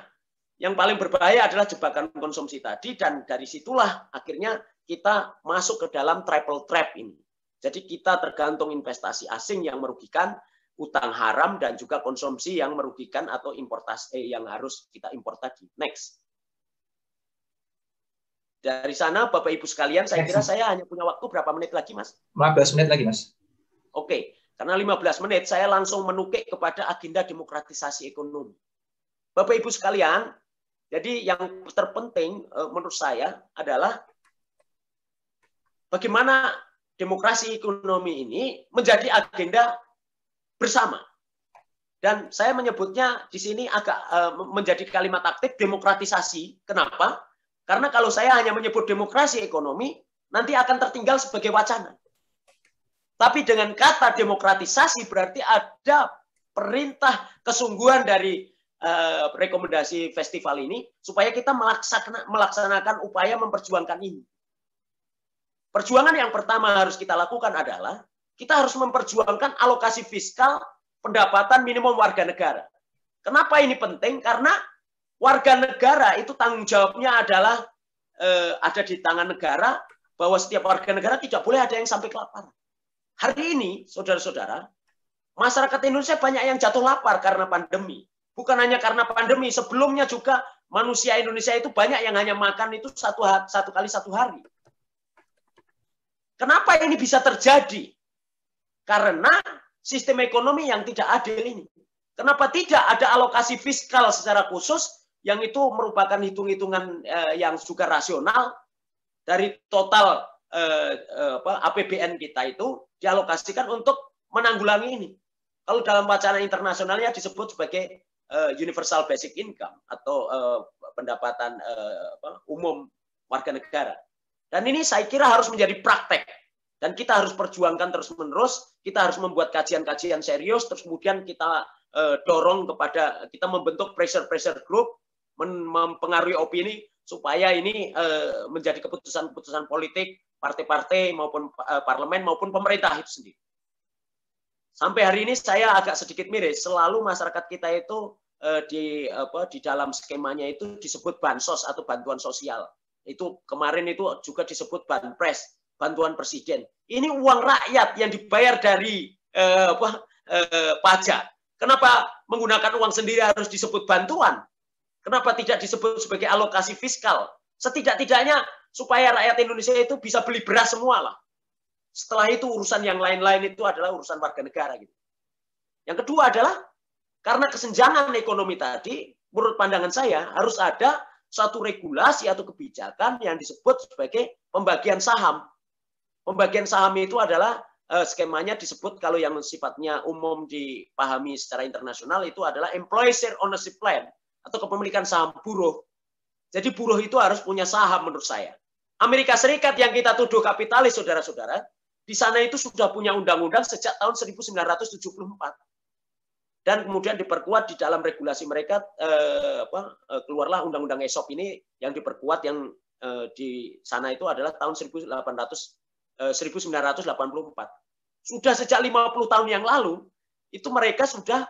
yang paling berbahaya adalah jebakan konsumsi tadi dan dari situlah akhirnya kita masuk ke dalam triple trap ini. Jadi kita tergantung investasi asing yang merugikan, utang haram dan juga konsumsi yang merugikan atau importasi eh, yang harus kita impor tadi. Next. Dari sana Bapak Ibu sekalian, saya kira saya hanya punya waktu berapa menit lagi, Mas? 15 menit lagi, Mas. Oke, karena 15 menit saya langsung menukik kepada agenda demokratisasi ekonomi. Bapak Ibu sekalian, jadi yang terpenting eh, menurut saya adalah bagaimana demokrasi ekonomi ini menjadi agenda bersama. Dan saya menyebutnya di sini agak eh, menjadi kalimat aktif demokratisasi. Kenapa? Karena kalau saya hanya menyebut demokrasi ekonomi, nanti akan tertinggal sebagai wacana. Tapi dengan kata demokratisasi berarti ada perintah kesungguhan dari uh, rekomendasi festival ini supaya kita melaksanakan, melaksanakan upaya memperjuangkan ini. Perjuangan yang pertama harus kita lakukan adalah kita harus memperjuangkan alokasi fiskal pendapatan minimum warga negara. Kenapa ini penting? Karena warga negara itu tanggung jawabnya adalah eh, ada di tangan negara bahwa setiap warga negara tidak boleh ada yang sampai kelaparan. Hari ini, saudara-saudara, masyarakat Indonesia banyak yang jatuh lapar karena pandemi. Bukan hanya karena pandemi, sebelumnya juga manusia Indonesia itu banyak yang hanya makan itu satu satu kali satu hari. Kenapa ini bisa terjadi? Karena sistem ekonomi yang tidak adil ini. Kenapa tidak ada alokasi fiskal secara khusus yang itu merupakan hitung-hitungan eh, yang juga rasional dari total eh, eh APBN kita itu dialokasikan untuk menanggulangi ini. Kalau dalam wacana internasionalnya disebut sebagai uh, universal basic income atau uh, pendapatan uh, umum warga negara. Dan ini saya kira harus menjadi praktek dan kita harus perjuangkan terus-menerus. Kita harus membuat kajian-kajian serius, terus kemudian kita dorong kepada kita membentuk pressure-pressure group mempengaruhi opini supaya ini menjadi keputusan-keputusan politik partai-partai maupun parlemen maupun pemerintah itu sendiri. Sampai hari ini saya agak sedikit miris, selalu masyarakat kita itu uh, di apa di dalam skemanya itu disebut bansos atau bantuan sosial. Itu kemarin itu juga disebut banpres, bantuan presiden. Ini uang rakyat yang dibayar dari uh, apa uh, pajak. Kenapa menggunakan uang sendiri harus disebut bantuan? Kenapa tidak disebut sebagai alokasi fiskal? Setidak-tidaknya supaya rakyat Indonesia itu bisa beli beras semua lah. Setelah itu urusan yang lain-lain itu adalah urusan warga negara gitu. Yang kedua adalah karena kesenjangan ekonomi tadi, menurut pandangan saya harus ada satu regulasi atau kebijakan yang disebut sebagai pembagian saham. Pembagian saham itu adalah eh, skemanya disebut kalau yang sifatnya umum dipahami secara internasional itu adalah employee share ownership plan atau kepemilikan saham buruh. Jadi buruh itu harus punya saham menurut saya. Amerika Serikat yang kita tuduh kapitalis, saudara-saudara, di sana itu sudah punya undang-undang sejak tahun 1974. Dan kemudian diperkuat di dalam regulasi mereka, eh, apa, eh, keluarlah undang-undang ESOP ini yang diperkuat yang eh, di sana itu adalah tahun 1800, eh, 1984. Sudah sejak 50 tahun yang lalu, itu mereka sudah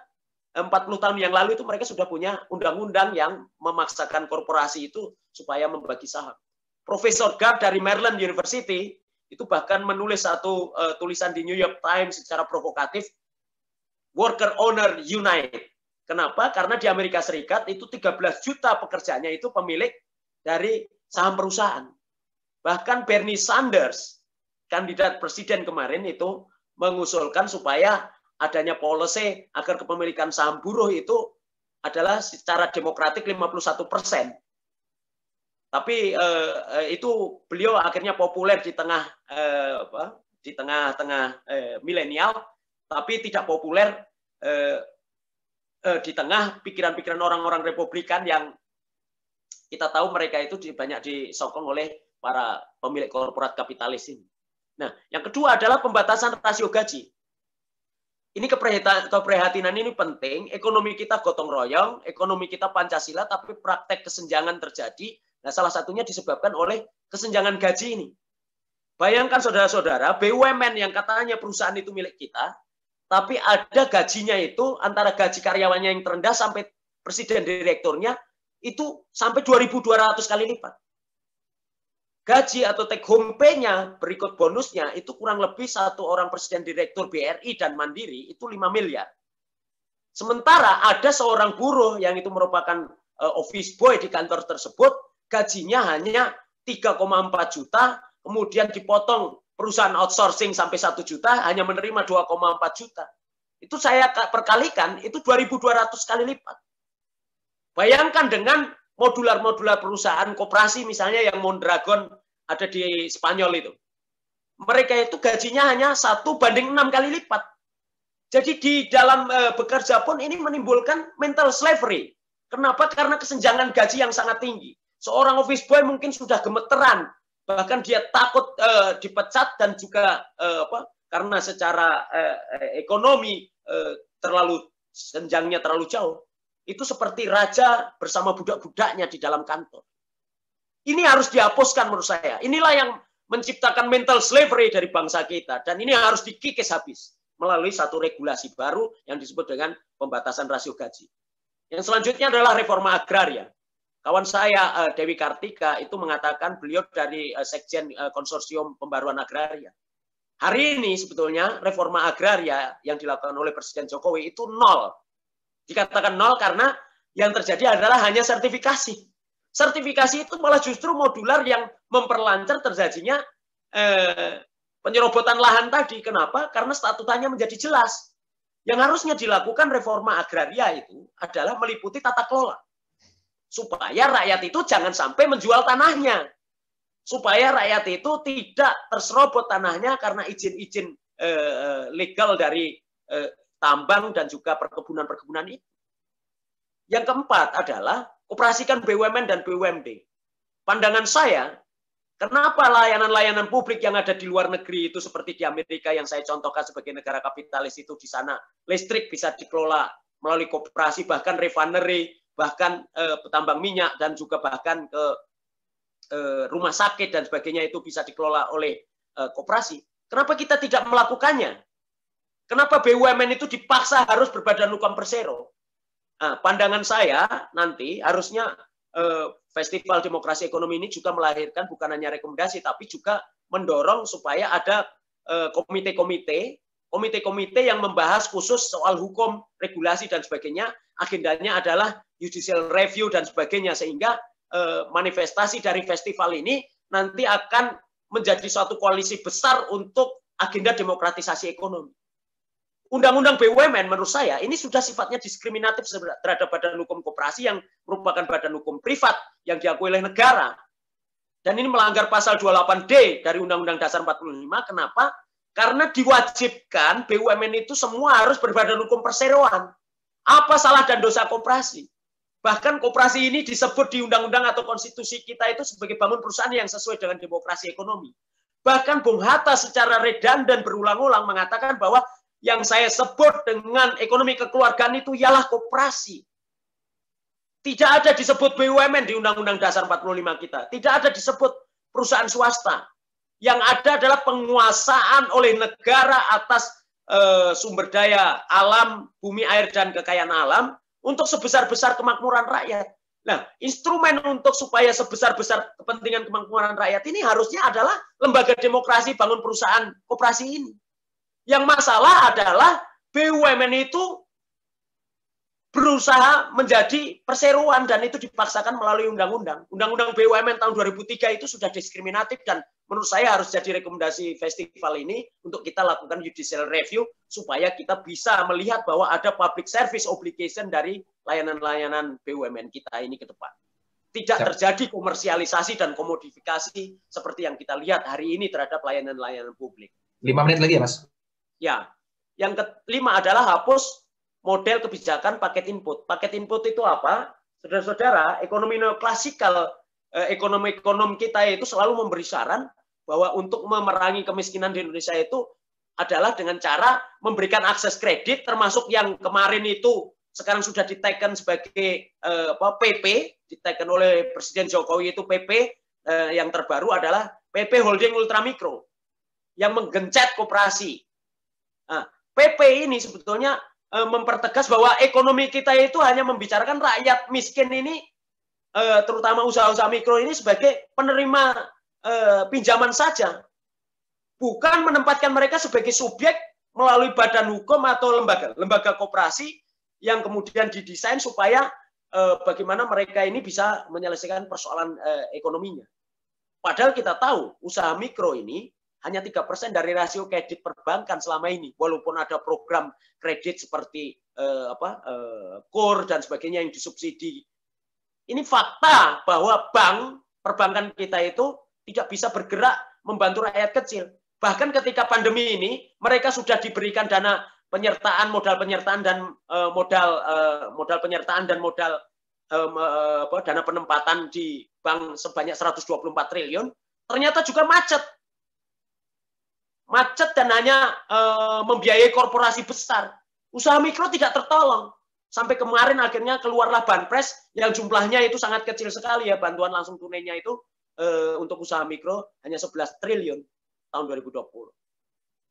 40 tahun yang lalu itu mereka sudah punya undang-undang yang memaksakan korporasi itu supaya membagi saham. Profesor Gard dari Maryland University itu bahkan menulis satu uh, tulisan di New York Times secara provokatif, Worker Owner Unite. Kenapa? Karena di Amerika Serikat itu 13 juta pekerjanya itu pemilik dari saham perusahaan. Bahkan Bernie Sanders, kandidat presiden kemarin itu mengusulkan supaya adanya policy agar kepemilikan saham buruh itu adalah secara demokratik 51 persen. Tapi eh, itu beliau akhirnya populer di tengah eh, apa, di tengah-tengah eh, milenial, tapi tidak populer eh, eh, di tengah pikiran-pikiran orang-orang Republikan yang kita tahu mereka itu banyak disokong oleh para pemilik korporat kapitalis ini. Nah, yang kedua adalah pembatasan rasio gaji. Ini keprihatinan ini penting. Ekonomi kita gotong royong, ekonomi kita Pancasila, tapi praktek kesenjangan terjadi. Nah, salah satunya disebabkan oleh kesenjangan gaji ini. Bayangkan saudara-saudara, BUMN yang katanya perusahaan itu milik kita, tapi ada gajinya itu antara gaji karyawannya yang terendah sampai presiden direkturnya itu sampai 2.200 kali lipat. gaji atau take home pay-nya berikut bonusnya itu kurang lebih satu orang presiden direktur BRI dan Mandiri itu 5 miliar. Sementara ada seorang buruh yang itu merupakan uh, office boy di kantor tersebut, gajinya hanya 3,4 juta, kemudian dipotong perusahaan outsourcing sampai 1 juta, hanya menerima 2,4 juta. Itu saya perkalikan, itu 2.200 kali lipat. Bayangkan dengan modular-modular perusahaan koperasi misalnya yang Mondragon ada di Spanyol itu. Mereka itu gajinya hanya satu banding enam kali lipat. Jadi di dalam e, bekerja pun ini menimbulkan mental slavery. Kenapa? Karena kesenjangan gaji yang sangat tinggi. Seorang office boy mungkin sudah gemeteran, bahkan dia takut e, dipecat dan juga e, apa? Karena secara e, ekonomi e, terlalu senjangnya terlalu jauh itu seperti raja bersama budak-budaknya di dalam kantor. Ini harus dihapuskan menurut saya. Inilah yang menciptakan mental slavery dari bangsa kita. Dan ini harus dikikis habis melalui satu regulasi baru yang disebut dengan pembatasan rasio gaji. Yang selanjutnya adalah reforma agraria. Kawan saya eh, Dewi Kartika itu mengatakan beliau dari eh, Sekjen eh, Konsorsium Pembaruan Agraria. Hari ini sebetulnya reforma agraria yang dilakukan oleh Presiden Jokowi itu nol Dikatakan nol karena yang terjadi adalah hanya sertifikasi. Sertifikasi itu malah justru modular yang memperlancar terjadinya eh, penyerobotan lahan tadi. Kenapa? Karena statutanya menjadi jelas. Yang harusnya dilakukan reforma agraria itu adalah meliputi tata kelola. Supaya rakyat itu jangan sampai menjual tanahnya. Supaya rakyat itu tidak terserobot tanahnya karena izin-izin eh, legal dari eh, tambang dan juga perkebunan-perkebunan itu. Yang keempat adalah operasikan BUMN dan BUMD. Pandangan saya, kenapa layanan-layanan publik yang ada di luar negeri itu seperti di Amerika yang saya contohkan sebagai negara kapitalis itu di sana listrik bisa dikelola melalui kooperasi bahkan refinery bahkan eh, petambang minyak dan juga bahkan ke eh, rumah sakit dan sebagainya itu bisa dikelola oleh eh, kooperasi. Kenapa kita tidak melakukannya? Kenapa BUMN itu dipaksa harus berbadan hukum persero? Nah, pandangan saya nanti harusnya eh, Festival Demokrasi Ekonomi ini juga melahirkan bukan hanya rekomendasi, tapi juga mendorong supaya ada eh, komite-komite, komite-komite yang membahas khusus soal hukum, regulasi dan sebagainya. Agendanya adalah judicial review dan sebagainya, sehingga eh, manifestasi dari festival ini nanti akan menjadi suatu koalisi besar untuk agenda demokratisasi ekonomi. Undang-undang BUMN menurut saya ini sudah sifatnya diskriminatif terhadap badan hukum koperasi yang merupakan badan hukum privat yang diakui oleh negara. Dan ini melanggar pasal 28D dari Undang-Undang Dasar 45. Kenapa? Karena diwajibkan BUMN itu semua harus berbadan hukum perseroan. Apa salah dan dosa koperasi? Bahkan koperasi ini disebut di undang-undang atau konstitusi kita itu sebagai bangun perusahaan yang sesuai dengan demokrasi ekonomi. Bahkan Bung Hatta secara redan dan berulang-ulang mengatakan bahwa yang saya sebut dengan ekonomi kekeluargaan itu ialah koperasi. Tidak ada disebut BUMN di Undang-Undang Dasar 45 kita. Tidak ada disebut perusahaan swasta. Yang ada adalah penguasaan oleh negara atas e, sumber daya alam, bumi, air, dan kekayaan alam untuk sebesar-besar kemakmuran rakyat. Nah, instrumen untuk supaya sebesar-besar kepentingan kemakmuran rakyat ini harusnya adalah lembaga demokrasi bangun perusahaan koperasi ini. Yang masalah adalah BUMN itu berusaha menjadi perseroan dan itu dipaksakan melalui undang-undang. Undang-undang BUMN tahun 2003 itu sudah diskriminatif dan menurut saya harus jadi rekomendasi festival ini untuk kita lakukan judicial review supaya kita bisa melihat bahwa ada public service obligation dari layanan-layanan BUMN kita ini ke depan. Tidak terjadi komersialisasi dan komodifikasi seperti yang kita lihat hari ini terhadap layanan-layanan publik. Lima menit lagi ya, Mas. Ya, yang kelima adalah hapus model kebijakan paket input. Paket input itu apa? Saudara-saudara, ekonomi neoklasikal, eh, ekonomi-ekonom kita itu selalu memberi saran bahwa untuk memerangi kemiskinan di Indonesia itu adalah dengan cara memberikan akses kredit, termasuk yang kemarin itu sekarang sudah diteken sebagai eh, PP, diteken oleh Presiden Jokowi itu PP, eh, yang terbaru adalah PP Holding Ultramikro, yang menggencet koperasi. Nah, PP ini sebetulnya e, mempertegas bahwa ekonomi kita itu hanya membicarakan rakyat miskin ini, e, terutama usaha-usaha mikro ini sebagai penerima eh, pinjaman saja, bukan menempatkan mereka sebagai subjek melalui badan hukum atau lembaga lembaga koperasi yang kemudian didesain supaya eh, bagaimana mereka ini bisa menyelesaikan persoalan eh, ekonominya. Padahal kita tahu usaha mikro ini hanya tiga persen dari rasio kredit perbankan selama ini, walaupun ada program kredit seperti eh, apa eh, KUR dan sebagainya yang disubsidi. Ini fakta bahwa bank perbankan kita itu tidak bisa bergerak membantu rakyat kecil. Bahkan ketika pandemi ini, mereka sudah diberikan dana penyertaan, modal penyertaan dan eh, modal eh, modal penyertaan dan modal eh, apa, dana penempatan di bank sebanyak 124 triliun, ternyata juga macet macet dan hanya membiayai korporasi besar. Usaha mikro tidak tertolong. Sampai kemarin akhirnya keluarlah banpres yang jumlahnya itu sangat kecil sekali ya bantuan langsung tunainya itu e, untuk usaha mikro hanya 11 triliun tahun 2020.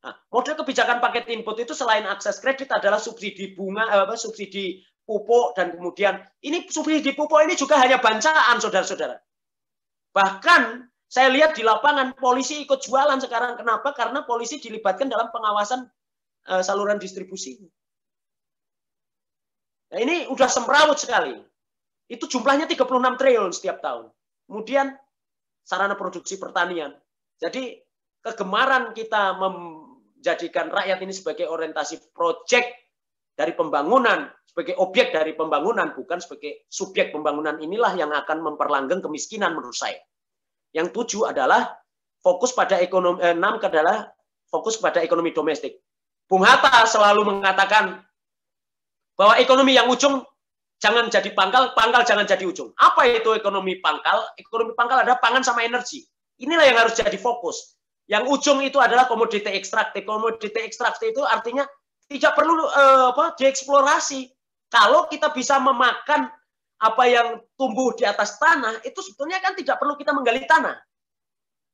Nah, model kebijakan paket input itu selain akses kredit adalah subsidi bunga, eh, apa, subsidi pupuk dan kemudian ini subsidi pupuk ini juga hanya bancaan saudara-saudara. Bahkan saya lihat di lapangan polisi ikut jualan sekarang. Kenapa? Karena polisi dilibatkan dalam pengawasan uh, saluran distribusi. Nah, ini udah semrawut sekali. Itu jumlahnya 36 triliun setiap tahun. Kemudian sarana produksi pertanian. Jadi kegemaran kita menjadikan rakyat ini sebagai orientasi proyek dari pembangunan, sebagai objek dari pembangunan, bukan sebagai subjek pembangunan inilah yang akan memperlanggeng kemiskinan menurut saya. Yang tujuh adalah fokus pada ekonomi eh, enam adalah fokus pada ekonomi domestik. Bung Hatta selalu mengatakan bahwa ekonomi yang ujung jangan jadi pangkal, pangkal jangan jadi ujung. Apa itu ekonomi pangkal? Ekonomi pangkal adalah pangan sama energi. Inilah yang harus jadi fokus. Yang ujung itu adalah komoditi ekstraktif. Komoditi ekstraktif itu artinya tidak perlu eh, apa dieksplorasi. Kalau kita bisa memakan apa yang tumbuh di atas tanah itu sebetulnya kan tidak perlu kita menggali tanah.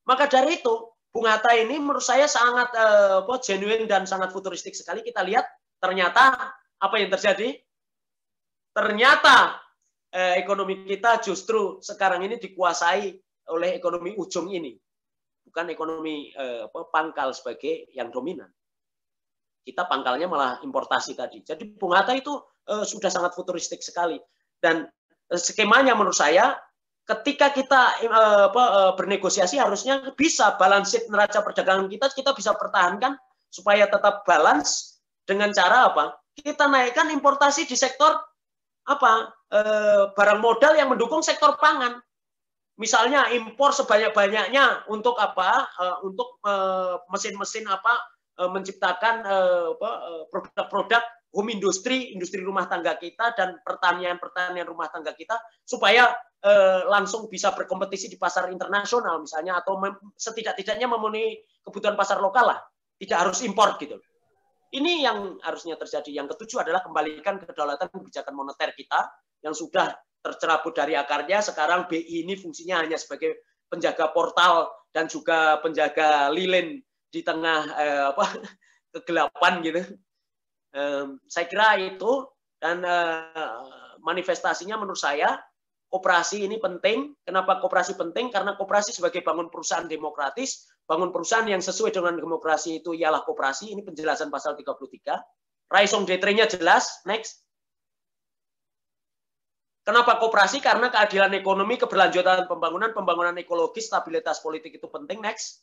Maka dari itu Bung Hatta ini menurut saya sangat uh, genuine dan sangat futuristik sekali. Kita lihat ternyata apa yang terjadi? Ternyata uh, ekonomi kita justru sekarang ini dikuasai oleh ekonomi ujung ini, bukan ekonomi uh, pangkal sebagai yang dominan. Kita pangkalnya malah importasi tadi. Jadi Bung Hatta itu uh, sudah sangat futuristik sekali dan skemanya menurut saya ketika kita uh, apa, uh, bernegosiasi harusnya bisa balance neraca perdagangan kita kita bisa pertahankan supaya tetap balance dengan cara apa? Kita naikkan importasi di sektor apa? Uh, barang modal yang mendukung sektor pangan. Misalnya impor sebanyak-banyaknya untuk apa? Uh, untuk mesin-mesin uh, apa? Menciptakan produk-produk home industri, industri rumah tangga kita dan pertanian-pertanian rumah tangga kita supaya eh, langsung bisa berkompetisi di pasar internasional misalnya atau setidak-tidaknya memenuhi kebutuhan pasar lokal lah, tidak harus impor gitu. Ini yang harusnya terjadi. Yang ketujuh adalah kembalikan kedaulatan kebijakan moneter kita yang sudah tercerabut dari akarnya. Sekarang BI ini fungsinya hanya sebagai penjaga portal dan juga penjaga lilin di tengah eh, apa <laughs> kegelapan gitu saya kira itu dan uh, manifestasinya menurut saya koperasi ini penting. Kenapa koperasi penting? Karena koperasi sebagai bangun perusahaan demokratis, bangun perusahaan yang sesuai dengan demokrasi itu ialah koperasi. Ini penjelasan pasal 33. Raison d'etre-nya jelas. Next. Kenapa koperasi? Karena keadilan ekonomi, keberlanjutan pembangunan, pembangunan ekologis, stabilitas politik itu penting. Next.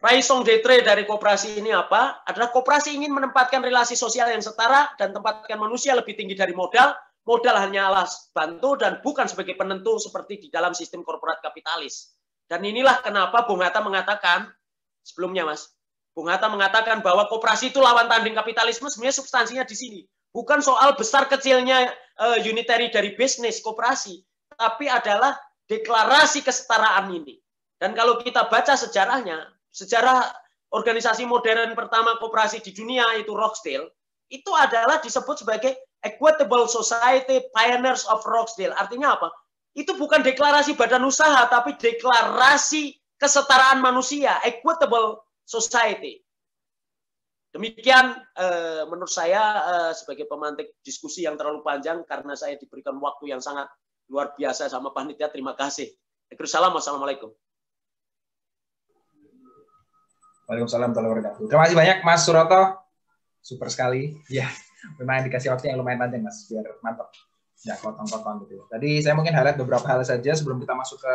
Raison d'etre dari kooperasi ini apa? Adalah kooperasi ingin menempatkan relasi sosial yang setara dan tempatkan manusia lebih tinggi dari modal. Modal hanya alas bantu dan bukan sebagai penentu seperti di dalam sistem korporat kapitalis. Dan inilah kenapa Bung Hatta mengatakan, sebelumnya Mas, Bung Hatta mengatakan bahwa kooperasi itu lawan tanding kapitalisme, sebenarnya substansinya di sini. Bukan soal besar kecilnya uh, unitary dari bisnis kooperasi, tapi adalah deklarasi kesetaraan ini. Dan kalau kita baca sejarahnya, sejarah organisasi modern pertama koperasi di dunia itu Rochdale itu adalah disebut sebagai Equitable Society Pioneers of Rochdale. Artinya apa? Itu bukan deklarasi badan usaha, tapi deklarasi kesetaraan manusia, Equitable Society. Demikian eh, menurut saya eh, sebagai pemantik diskusi yang terlalu panjang karena saya diberikan waktu yang sangat luar biasa sama panitia. Terima kasih. Waalaikumsalam. Wassalamualaikum. Waalaikumsalam Terima kasih banyak Mas Suroto. Super sekali. <laughs> Ya, memang dikasih waktu yang lumayan panjang Mas, biar mantap. Ya, potong-potong gitu. Tadi saya mungkin highlight beberapa hal saja sebelum kita masuk ke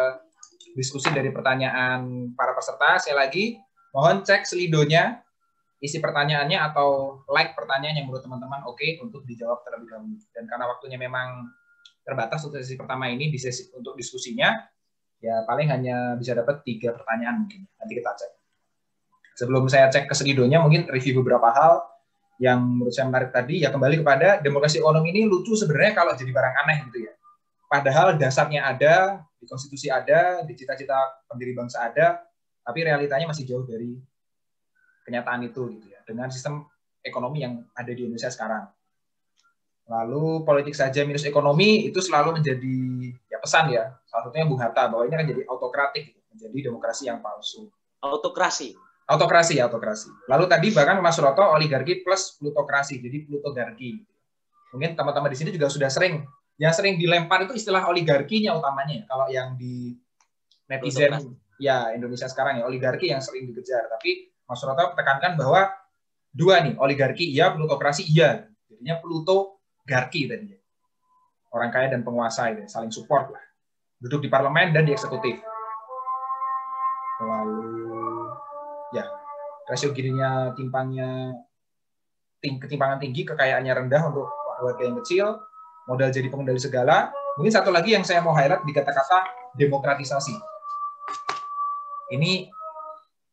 diskusi dari pertanyaan para peserta. Saya lagi mohon cek selidonya isi pertanyaannya atau like pertanyaan yang menurut teman-teman oke okay, untuk dijawab terlebih dahulu. Dan karena waktunya memang terbatas untuk sesi pertama ini di sesi untuk diskusinya, ya paling hanya bisa dapat tiga pertanyaan mungkin. Nanti kita cek. Sebelum saya cek ke selidonya, mungkin review beberapa hal yang menurut saya menarik tadi, ya kembali kepada demokrasi ekonomi ini lucu sebenarnya kalau jadi barang aneh gitu ya. Padahal dasarnya ada, di konstitusi ada, di cita-cita pendiri bangsa ada, tapi realitanya masih jauh dari kenyataan itu gitu ya. Dengan sistem ekonomi yang ada di Indonesia sekarang. Lalu politik saja minus ekonomi itu selalu menjadi ya pesan ya. Salah satunya Bung Hatta bahwa ini akan jadi autokratik, gitu, menjadi demokrasi yang palsu. Autokrasi. Autokrasi ya, autokrasi. Lalu tadi bahkan Mas Suroto oligarki plus plutokrasi, jadi plutogarki. Mungkin teman-teman di sini juga sudah sering, yang sering dilempar itu istilah oligarkinya utamanya. Kalau yang di netizen ya Indonesia sekarang ya oligarki yang sering dikejar. Tapi Mas Suroto tekankan bahwa dua nih, oligarki iya, plutokrasi iya. Jadinya plutogarki tadi. Orang kaya dan penguasa itu saling support lah. Duduk di parlemen dan di eksekutif. Rasio gininya timpangnya ting ketimpangan tinggi, kekayaannya rendah untuk warga yang kecil, modal jadi pengendali segala. Mungkin satu lagi yang saya mau highlight di kata-kata demokratisasi. Ini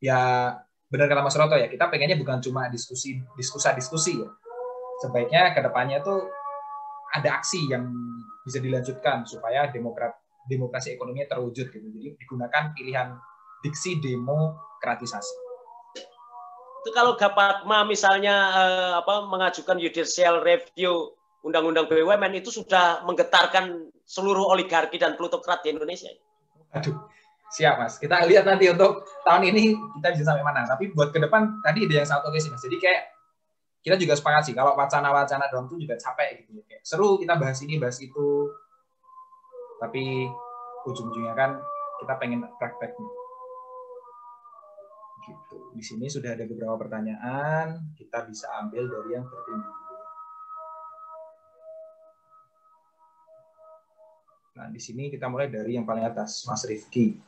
ya benar kata Mas Roto ya, kita pengennya bukan cuma diskusi diskusa-diskusi ya. Sebaiknya ke depannya tuh ada aksi yang bisa dilanjutkan supaya demokrat demokrasi ekonominya terwujud gitu. Jadi digunakan pilihan diksi demokratisasi kalau Gapatma misalnya eh, apa mengajukan judicial review undang-undang BUMN itu sudah menggetarkan seluruh oligarki dan plutokrat di Indonesia. Aduh, siap mas. Kita lihat nanti untuk tahun ini kita bisa sampai mana. Tapi buat ke depan tadi ada yang satu sih mas. Jadi kayak kita juga sepakat sih kalau wacana-wacana doang itu juga capek gitu. Kayak seru kita bahas ini bahas itu. Tapi ujung-ujungnya kan kita pengen prakteknya. Di sini sudah ada beberapa pertanyaan, kita bisa ambil dari yang tertinggi. Nah, di sini kita mulai dari yang paling atas, Mas Rifki.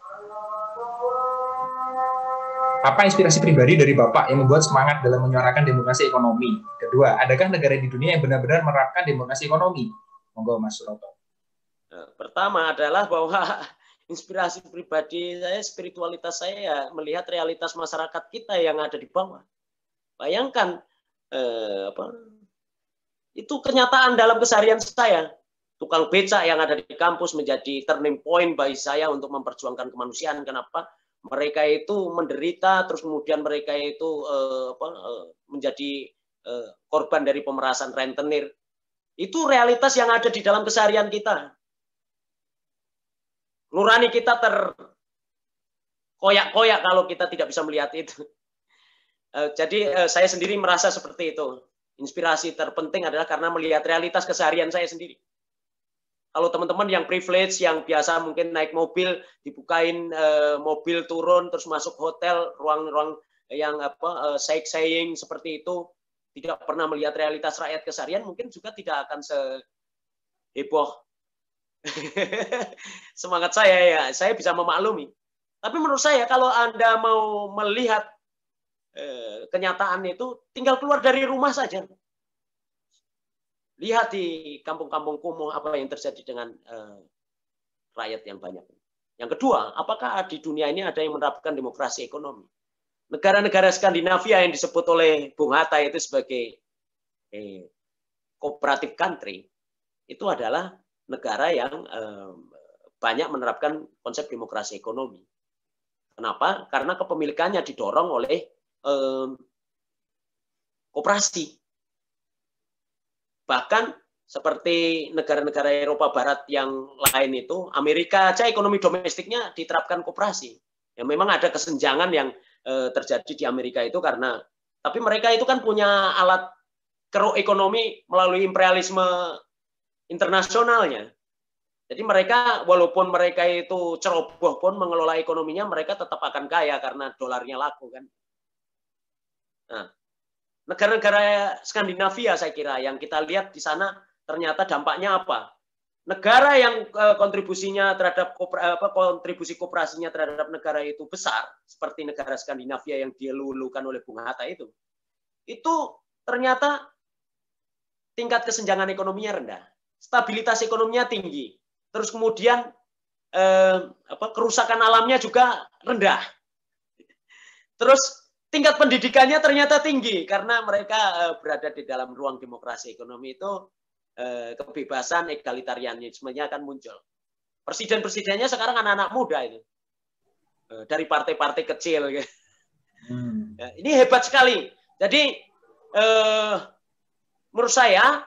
Apa inspirasi pribadi dari Bapak yang membuat semangat dalam menyuarakan demokrasi ekonomi? Kedua, adakah negara di dunia yang benar-benar menerapkan demokrasi ekonomi? Monggo Mas Suroto. Pertama adalah bahwa inspirasi pribadi saya, spiritualitas saya ya melihat realitas masyarakat kita yang ada di bawah. Bayangkan eh, apa, itu kenyataan dalam keseharian saya. Tukang becak yang ada di kampus menjadi turning point bagi saya untuk memperjuangkan kemanusiaan. Kenapa? Mereka itu menderita, terus kemudian mereka itu eh, apa, eh, menjadi eh, korban dari pemerasan rentenir. Itu realitas yang ada di dalam keseharian kita nurani kita terkoyak-koyak kalau kita tidak bisa melihat itu. Eh, jadi eh, saya sendiri merasa seperti itu. Inspirasi terpenting adalah karena melihat realitas keseharian saya sendiri. Kalau teman-teman yang privilege, yang biasa mungkin naik mobil, dibukain eh, mobil turun, terus masuk hotel, ruang-ruang yang apa saying seperti itu, tidak pernah melihat realitas rakyat keseharian, mungkin juga tidak akan seheboh <laughs> semangat saya ya, saya bisa memaklumi. Tapi menurut saya kalau Anda mau melihat eh, kenyataan itu, tinggal keluar dari rumah saja. Lihat di kampung-kampung kumuh apa yang terjadi dengan eh, rakyat yang banyak. Yang kedua, apakah di dunia ini ada yang menerapkan demokrasi ekonomi? Negara-negara Skandinavia yang disebut oleh Bung Hatta itu sebagai eh, cooperative country, itu adalah negara yang banyak menerapkan konsep demokrasi ekonomi. Kenapa? Karena kepemilikannya didorong oleh eh, koperasi. Bahkan seperti negara-negara Eropa Barat yang lain itu, Amerika aja ekonomi domestiknya diterapkan koperasi. Ya memang ada kesenjangan yang eh, terjadi di Amerika itu karena, tapi mereka itu kan punya alat keruk ekonomi melalui imperialisme internasionalnya. Jadi mereka walaupun mereka itu ceroboh pun mengelola ekonominya mereka tetap akan kaya karena dolarnya laku kan. Nah, negara-negara Skandinavia saya kira yang kita lihat di sana ternyata dampaknya apa? Negara yang eh, kontribusinya terhadap apa, kontribusi kooperasinya terhadap negara itu besar seperti negara Skandinavia yang dilulukan oleh Bung Hatta itu. Itu ternyata tingkat kesenjangan ekonominya rendah, stabilitas ekonominya tinggi, terus kemudian eh, apa, kerusakan alamnya juga rendah. Terus tingkat pendidikannya ternyata tinggi karena mereka eh, berada di dalam ruang demokrasi ekonomi itu eh, kebebasan egalitarianismenya akan muncul. Presiden-presidennya sekarang anak-anak muda itu eh, dari partai-partai kecil. <laughs> Hmm. Ya, ini hebat sekali. Jadi eh, menurut saya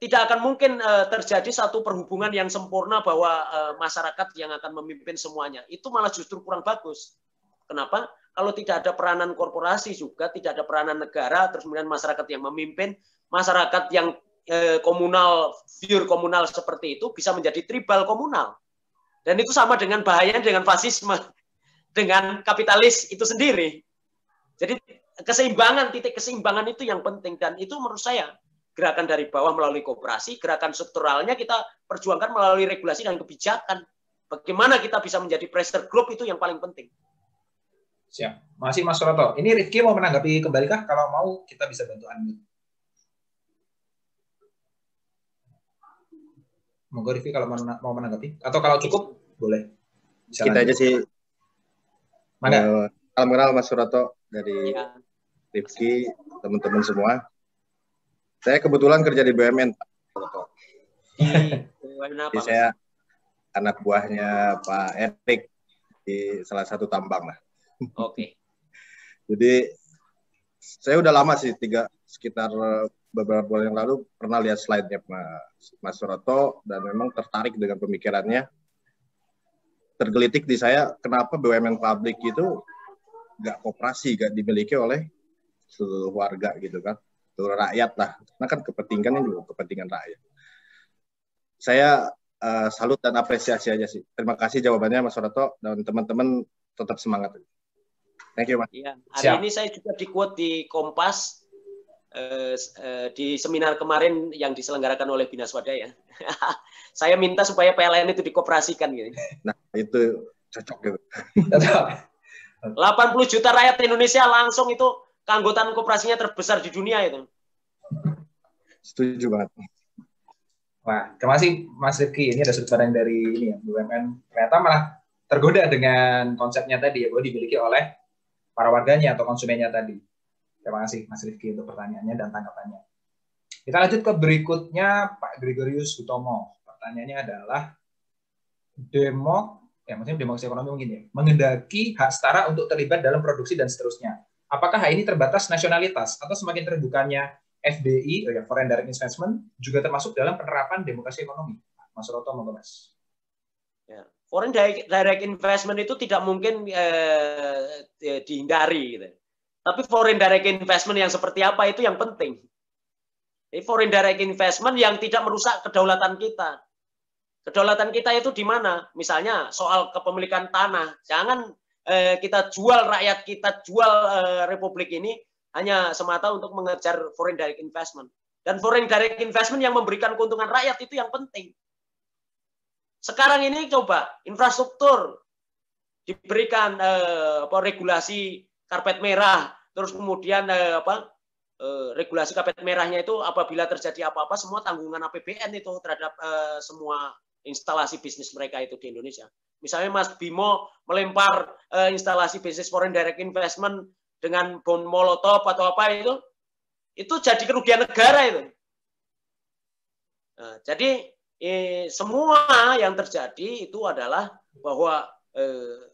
tidak akan mungkin uh, terjadi satu perhubungan yang sempurna bahwa uh, masyarakat yang akan memimpin semuanya. Itu malah justru kurang bagus. Kenapa? Kalau tidak ada peranan korporasi juga, tidak ada peranan negara, terus kemudian masyarakat yang memimpin, masyarakat yang uh, komunal, pure komunal seperti itu bisa menjadi tribal komunal. Dan itu sama dengan bahayanya dengan fasisme, <laughs> dengan kapitalis itu sendiri. Jadi keseimbangan, titik keseimbangan itu yang penting. Dan itu menurut saya gerakan dari bawah melalui kooperasi, gerakan strukturalnya kita perjuangkan melalui regulasi dan kebijakan. Bagaimana kita bisa menjadi pressure group itu yang paling penting. Siap. Masih Mas Roto. Ini Rifki mau menanggapi kembali kah? Kalau mau kita bisa bantu unmute. Monggo Rifki kalau mau menanggapi. Atau kalau cukup, boleh. Bisa kita lanjut. aja sih. Mana? Salam kenal Mas Suroto dari ya. Rifki, teman-teman semua. Saya kebetulan kerja di BUMN, Pak. Jadi saya anak buahnya Pak Erik di salah satu tambang lah. Oke. Okay. Jadi saya udah lama sih tiga sekitar beberapa bulan yang lalu pernah lihat slide-nya Mas, Mas Suroto dan memang tertarik dengan pemikirannya. Tergelitik di saya kenapa BUMN publik itu nggak kooperasi, nggak dimiliki oleh seluruh warga gitu kan seluruh rakyat lah. Karena kan kepentingannya juga kepentingan rakyat. Saya uh, salut dan apresiasi aja sih. Terima kasih jawabannya Mas Sorato dan teman-teman tetap semangat. Thank you, Mas. Iya. Hari Siap. ini saya juga di quote di Kompas uh, uh, di seminar kemarin yang diselenggarakan oleh Binaswadaya. <laughs> saya minta supaya PLN itu dikoperasikan gitu. Nah, itu cocok gitu. 80 juta rakyat Indonesia langsung itu keanggotaan kooperasinya terbesar di dunia itu. Setuju banget. Wah, terima kasih Mas Rifki. Ini ada sudut pandang dari ini ya, BUMN. Ternyata malah tergoda dengan konsepnya tadi ya, bahwa dimiliki oleh para warganya atau konsumennya tadi. Terima kasih Mas Rifki untuk pertanyaannya dan tanggapannya. Kita lanjut ke berikutnya Pak Gregorius Hutomo. Pertanyaannya adalah demo, ya maksudnya demokrasi ekonomi mungkin ya, mengendaki hak setara untuk terlibat dalam produksi dan seterusnya apakah ini terbatas nasionalitas atau semakin terbukanya FDI, oh ya, Foreign Direct Investment, juga termasuk dalam penerapan demokrasi ekonomi? Mas Roto, monggo Mas. Ya. Foreign Direct Investment itu tidak mungkin eh, dihindari. Gitu. Tapi Foreign Direct Investment yang seperti apa itu yang penting. Jadi Foreign Direct Investment yang tidak merusak kedaulatan kita. Kedaulatan kita itu di mana? Misalnya soal kepemilikan tanah. Jangan eh, kita jual rakyat kita jual eh, republik ini hanya semata untuk mengejar foreign direct investment. Dan foreign direct investment yang memberikan keuntungan rakyat itu yang penting. Sekarang ini coba infrastruktur diberikan eh, apa regulasi karpet merah terus kemudian eh, apa eh, regulasi karpet merahnya itu apabila terjadi apa-apa semua tanggungan APBN itu terhadap eh, semua instalasi bisnis mereka itu di Indonesia Misalnya Mas Bimo melempar uh, instalasi bisnis foreign direct investment dengan bom molotov atau apa itu, itu jadi kerugian negara itu. Nah, jadi eh, semua yang terjadi itu adalah bahwa eh,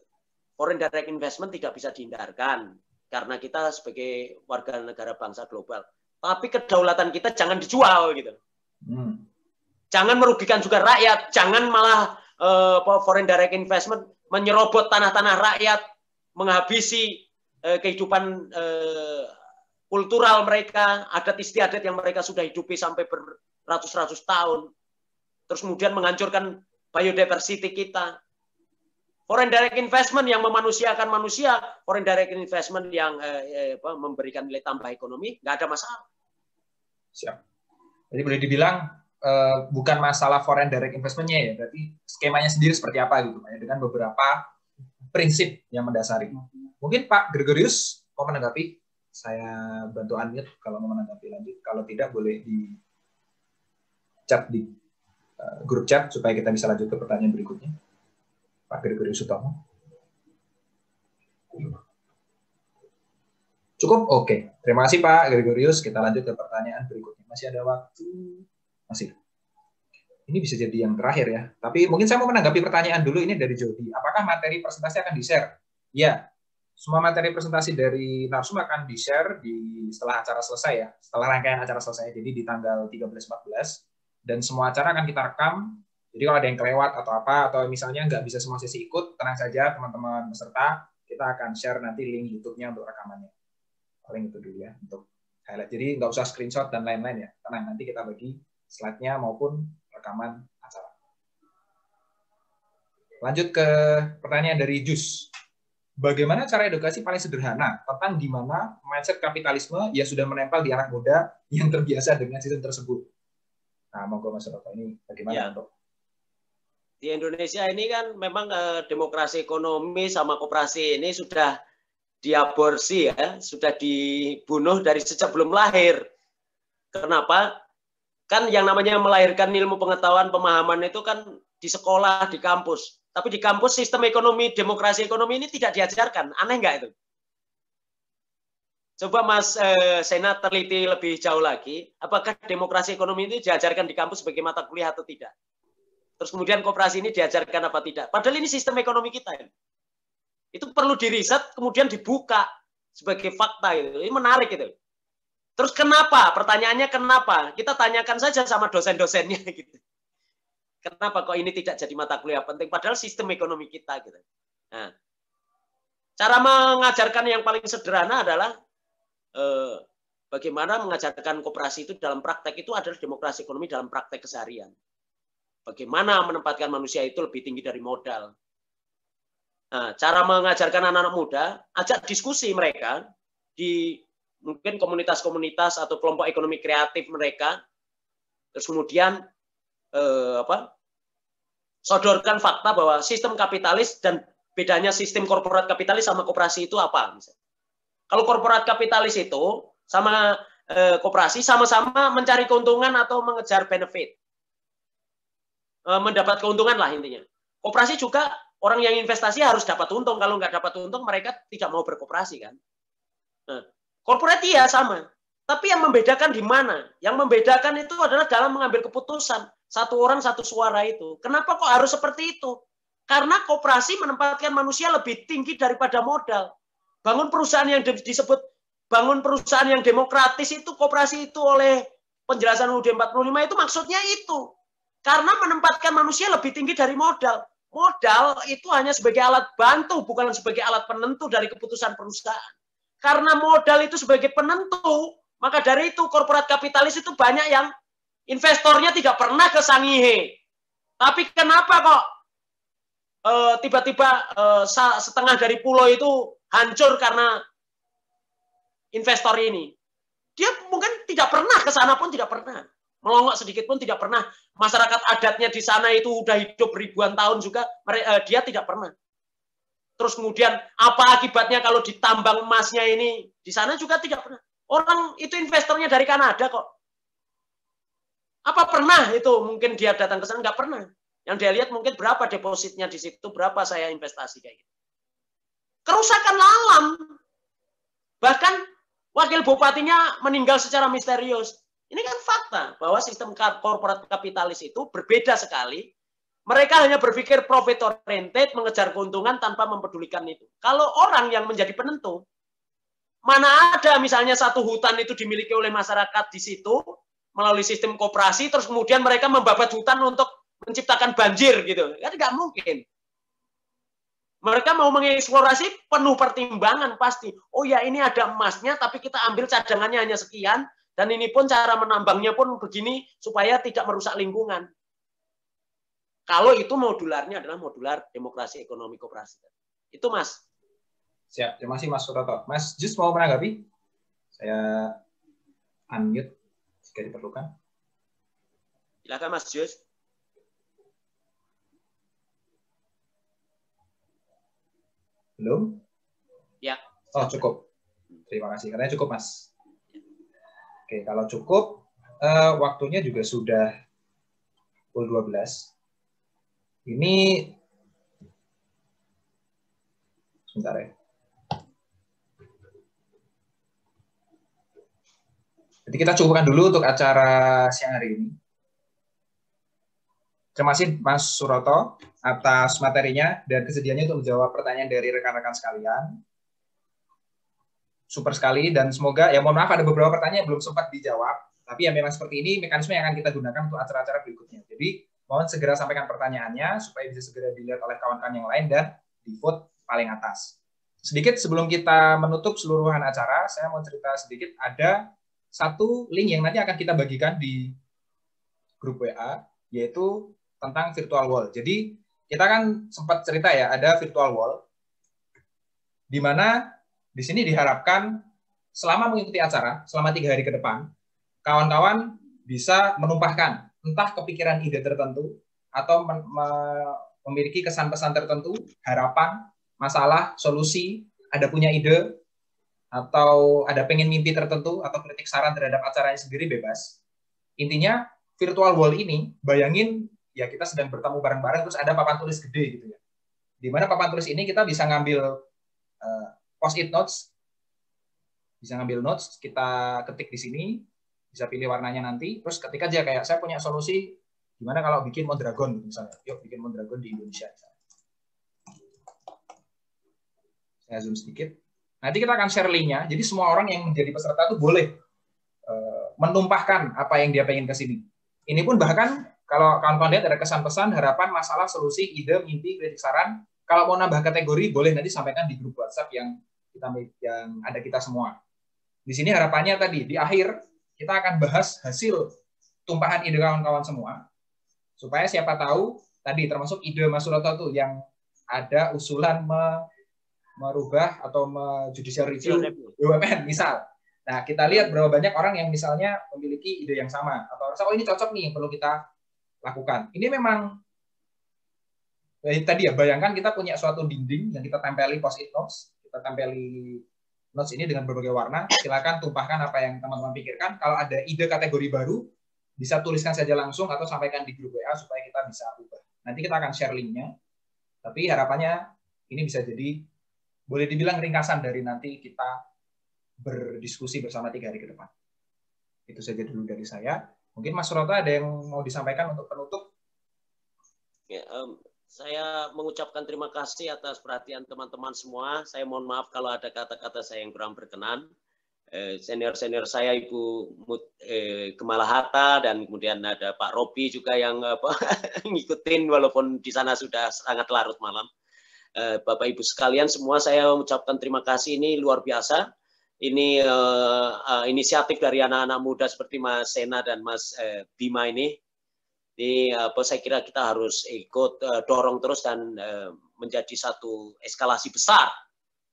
foreign direct investment tidak bisa dihindarkan karena kita sebagai warga negara bangsa global. Tapi kedaulatan kita jangan dijual gitu. Hmm. Jangan merugikan juga rakyat, jangan malah uh, foreign direct investment menyerobot tanah-tanah rakyat, menghabisi uh, kehidupan uh, kultural mereka, adat istiadat yang mereka sudah hidupi sampai beratus-ratus tahun. terus kemudian menghancurkan biodiversity kita. Foreign direct investment yang memanusiakan manusia, foreign direct investment yang eh, eh, memberikan nilai tambah ekonomi, nggak ada masalah. Siap. Jadi boleh dibilang eh, bukan masalah foreign direct investmentnya ya, berarti skemanya sendiri seperti apa gitu, ya, dengan beberapa prinsip yang mendasari. Mungkin Pak Gregorius mau menanggapi? Saya bantu unmute kalau mau menanggapi lanjut. Kalau tidak boleh di chat di uh, grup chat supaya kita bisa lanjut ke pertanyaan berikutnya. Pak Gregory Sutomo. Cukup? Oke. Terima kasih Pak Gregorius. Kita lanjut ke pertanyaan berikutnya. Masih ada waktu? Masih. Ini bisa jadi yang terakhir ya. Tapi mungkin saya mau menanggapi pertanyaan dulu ini dari Jody. Apakah materi presentasi akan di-share? Ya. Semua materi presentasi dari Narsum akan di-share di setelah acara selesai ya. Setelah rangkaian acara selesai. Jadi di tanggal 13-14. Dan semua acara akan kita rekam jadi kalau ada yang kelewat atau apa, atau misalnya nggak bisa semua sesi ikut, tenang saja teman-teman peserta, kita akan share nanti link YouTube-nya untuk rekamannya. Paling itu dulu ya, untuk highlight. Jadi nggak usah screenshot dan lain-lain ya. Tenang, nanti kita bagi slide-nya maupun rekaman acara. Lanjut ke pertanyaan dari Jus. Bagaimana cara edukasi paling sederhana tentang gimana mindset kapitalisme yang sudah menempel di anak muda yang terbiasa dengan sistem tersebut? Nah, monggo Mas Roto ini bagaimana ya. untuk di Indonesia ini kan memang eh, demokrasi ekonomi sama koperasi ini sudah diaborsi ya, sudah dibunuh dari sejak belum lahir. Kenapa? Kan yang namanya melahirkan ilmu pengetahuan, pemahaman itu kan di sekolah, di kampus. Tapi di kampus sistem ekonomi, demokrasi ekonomi ini tidak diajarkan. Aneh nggak itu? Coba Mas eh, Sena teliti lebih jauh lagi, apakah demokrasi ekonomi ini diajarkan di kampus sebagai mata kuliah atau tidak? Terus kemudian kooperasi ini diajarkan apa tidak. Padahal ini sistem ekonomi kita. Ya. Itu perlu diriset, kemudian dibuka sebagai fakta. Gitu. Ini menarik itu. Terus kenapa? Pertanyaannya kenapa? Kita tanyakan saja sama dosen-dosennya <laughs> gitu. Kenapa kok ini tidak jadi mata kuliah penting? Padahal sistem ekonomi kita gitu. Nah, cara mengajarkan yang paling sederhana adalah eh, bagaimana mengajarkan kooperasi itu dalam praktek itu adalah demokrasi ekonomi dalam praktek keseharian. Bagaimana menempatkan manusia itu lebih tinggi dari modal. Nah, cara mengajarkan anak-anak muda, ajak diskusi mereka di mungkin komunitas-komunitas atau kelompok ekonomi kreatif mereka. Terus kemudian eh, apa? Sodorkan fakta bahwa sistem kapitalis dan bedanya sistem korporat kapitalis sama koperasi itu apa? Misalnya. Kalau korporat kapitalis itu sama eh, koperasi sama-sama mencari keuntungan atau mengejar benefit. Eh, mendapat keuntungan lah intinya. Koperasi juga orang yang investasi harus dapat untung. Kalau nggak dapat untung, mereka tidak mau berkoperasi kan. Nah, korporat iya sama. Tapi yang membedakan di mana? Yang membedakan itu adalah dalam mengambil keputusan. Satu orang satu suara itu. Kenapa kok harus seperti itu? Karena koperasi menempatkan manusia lebih tinggi daripada modal. Bangun perusahaan yang disebut bangun perusahaan yang demokratis itu koperasi itu oleh penjelasan UUD 45 itu maksudnya itu. Karena menempatkan manusia lebih tinggi dari modal. Modal itu hanya sebagai alat bantu, bukan sebagai alat penentu dari keputusan perusahaan. Karena modal itu sebagai penentu, maka dari itu korporat kapitalis itu banyak yang investornya tidak pernah ke Sangihe. Tapi kenapa kok eh, tiba-tiba uh, setengah dari pulau itu hancur karena investor ini? Dia mungkin tidak pernah ke sana pun tidak pernah melongok sedikit pun tidak pernah. Masyarakat adatnya di sana itu udah hidup ribuan tahun juga, eh, dia tidak pernah. Terus kemudian apa akibatnya kalau ditambang emasnya ini di sana juga tidak pernah. Orang itu investornya dari Kanada kok. Apa pernah itu mungkin dia datang ke sana? Nggak pernah. Yang dia lihat mungkin berapa depositnya di situ, berapa saya investasi kayak gitu. Kerusakan alam. Bahkan wakil bupatinya meninggal secara misterius. Ini kan fakta bahwa sistem korporat kapitalis itu berbeda sekali. Mereka hanya berpikir profit oriented, mengejar keuntungan tanpa mempedulikan itu. Kalau orang yang menjadi penentu, mana ada misalnya satu hutan itu dimiliki oleh masyarakat di situ melalui sistem koperasi, terus kemudian mereka membabat hutan untuk menciptakan banjir gitu. Kan nggak mungkin. Mereka mau mengeksplorasi penuh pertimbangan pasti. Oh ya ini ada emasnya, tapi kita ambil cadangannya hanya sekian, dan ini pun cara menambangnya pun begini supaya tidak merusak lingkungan. Kalau itu modularnya adalah modular demokrasi ekonomi kooperasi. Itu Mas. Siap, terima kasih Mas Suroto. Mas Jus mau menanggapi? Saya unmute jika diperlukan. Silakan Mas Jus. Belum? Ya. Oh, cukup. Terima kasih. Katanya cukup, Mas. Oke, kalau cukup, uh, waktunya juga sudah pukul 12. Ini sebentar ya. Jadi kita cukupkan dulu untuk acara siang hari ini. Terima kasih Mas Suroto atas materinya dan kesediaannya untuk menjawab pertanyaan dari rekan-rekan sekalian. Super sekali dan semoga ya mohon maaf ada beberapa pertanyaan yang belum sempat dijawab, tapi ya memang seperti ini mekanisme yang akan kita gunakan untuk acara-acara berikutnya. Jadi mohon segera sampaikan pertanyaannya supaya bisa segera dilihat oleh kawan-kawan yang lain dan di vote paling atas. Sedikit sebelum kita menutup seluruhan acara, saya mau cerita sedikit ada satu link yang nanti akan kita bagikan di grup WA, yaitu tentang virtual wall. Jadi kita kan sempat cerita ya, ada virtual wall, di mana di sini diharapkan selama mengikuti acara, selama tiga hari ke depan, kawan-kawan bisa menumpahkan entah kepikiran ide tertentu atau memiliki kesan pesan tertentu, harapan, masalah, solusi, ada punya ide, atau ada pengen mimpi tertentu, atau kritik saran terhadap acaranya sendiri bebas. Intinya, virtual wall ini, bayangin ya kita sedang bertemu bareng-bareng, terus ada papan tulis gede gitu ya. Di mana papan tulis ini kita bisa ngambil uh, post-it notes, bisa ngambil notes, kita ketik di sini, bisa pilih warnanya nanti. Terus ketika aja kayak saya punya solusi gimana kalau bikin Mondragon misalnya. Yuk bikin Mondragon di Indonesia. Saya zoom sedikit. Nanti kita akan share linknya. Jadi semua orang yang menjadi peserta itu boleh uh, menumpahkan apa yang dia pengen ke sini. Ini pun bahkan kalau kawan-kawan lihat ada kesan-pesan, harapan, masalah, solusi, ide, mimpi, kritik saran. Kalau mau nambah kategori, boleh nanti sampaikan di grup WhatsApp yang kita yang ada kita semua. Di sini harapannya tadi di akhir kita akan bahas hasil tumpahan ide kawan-kawan semua supaya siapa tahu tadi termasuk ide Mas Suroto tuh yang ada usulan me, merubah atau judicial review BUMN misal. Nah, kita lihat berapa banyak orang yang misalnya memiliki ide yang sama atau rasa oh ini cocok nih yang perlu kita lakukan. Ini memang eh, tadi ya bayangkan kita punya suatu dinding yang kita tempeli post-it notes, kita tempeli notes ini dengan berbagai warna. Silakan tumpahkan apa yang teman-teman pikirkan. Kalau ada ide kategori baru, bisa tuliskan saja langsung atau sampaikan di grup WA supaya kita bisa ubah. Nanti kita akan share linknya. Tapi harapannya ini bisa jadi boleh dibilang ringkasan dari nanti kita berdiskusi bersama tiga hari ke depan. Itu saja dulu dari saya. Mungkin Mas Rota ada yang mau disampaikan untuk penutup? Ya, um, saya mengucapkan terima kasih atas perhatian teman-teman semua. Saya mohon maaf kalau ada kata-kata saya yang kurang berkenan. Eh, senior-senior saya Ibu eh, Kemala Hatta dan kemudian ada Pak Robi juga yang apa, <laughs> ngikutin walaupun di sana sudah sangat larut malam. Eh, Bapak Ibu sekalian semua saya mengucapkan terima kasih ini luar biasa. Ini inisiatif dari anak-anak muda seperti Mas Sena dan Mas Bima ini ini apa saya kira kita harus ikut uh, dorong terus dan uh, menjadi satu eskalasi besar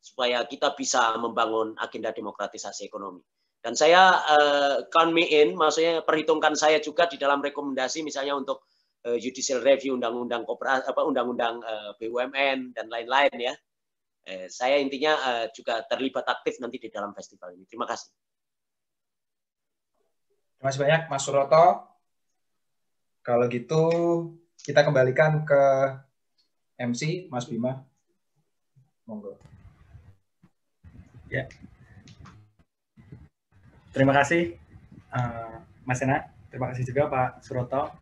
supaya kita bisa membangun agenda demokratisasi ekonomi. Dan saya uh, count me in, maksudnya perhitungkan saya juga di dalam rekomendasi misalnya untuk uh, judicial review undang-undang apa undang-undang uh, BUMN dan lain-lain ya. Eh, saya intinya uh, juga terlibat aktif nanti di dalam festival ini. Terima kasih. Terima kasih banyak Mas Suroto. Kalau gitu kita kembalikan ke MC Mas Bima. Monggo. Ya. Terima kasih uh, Mas Sena. Terima kasih juga Pak Suroto.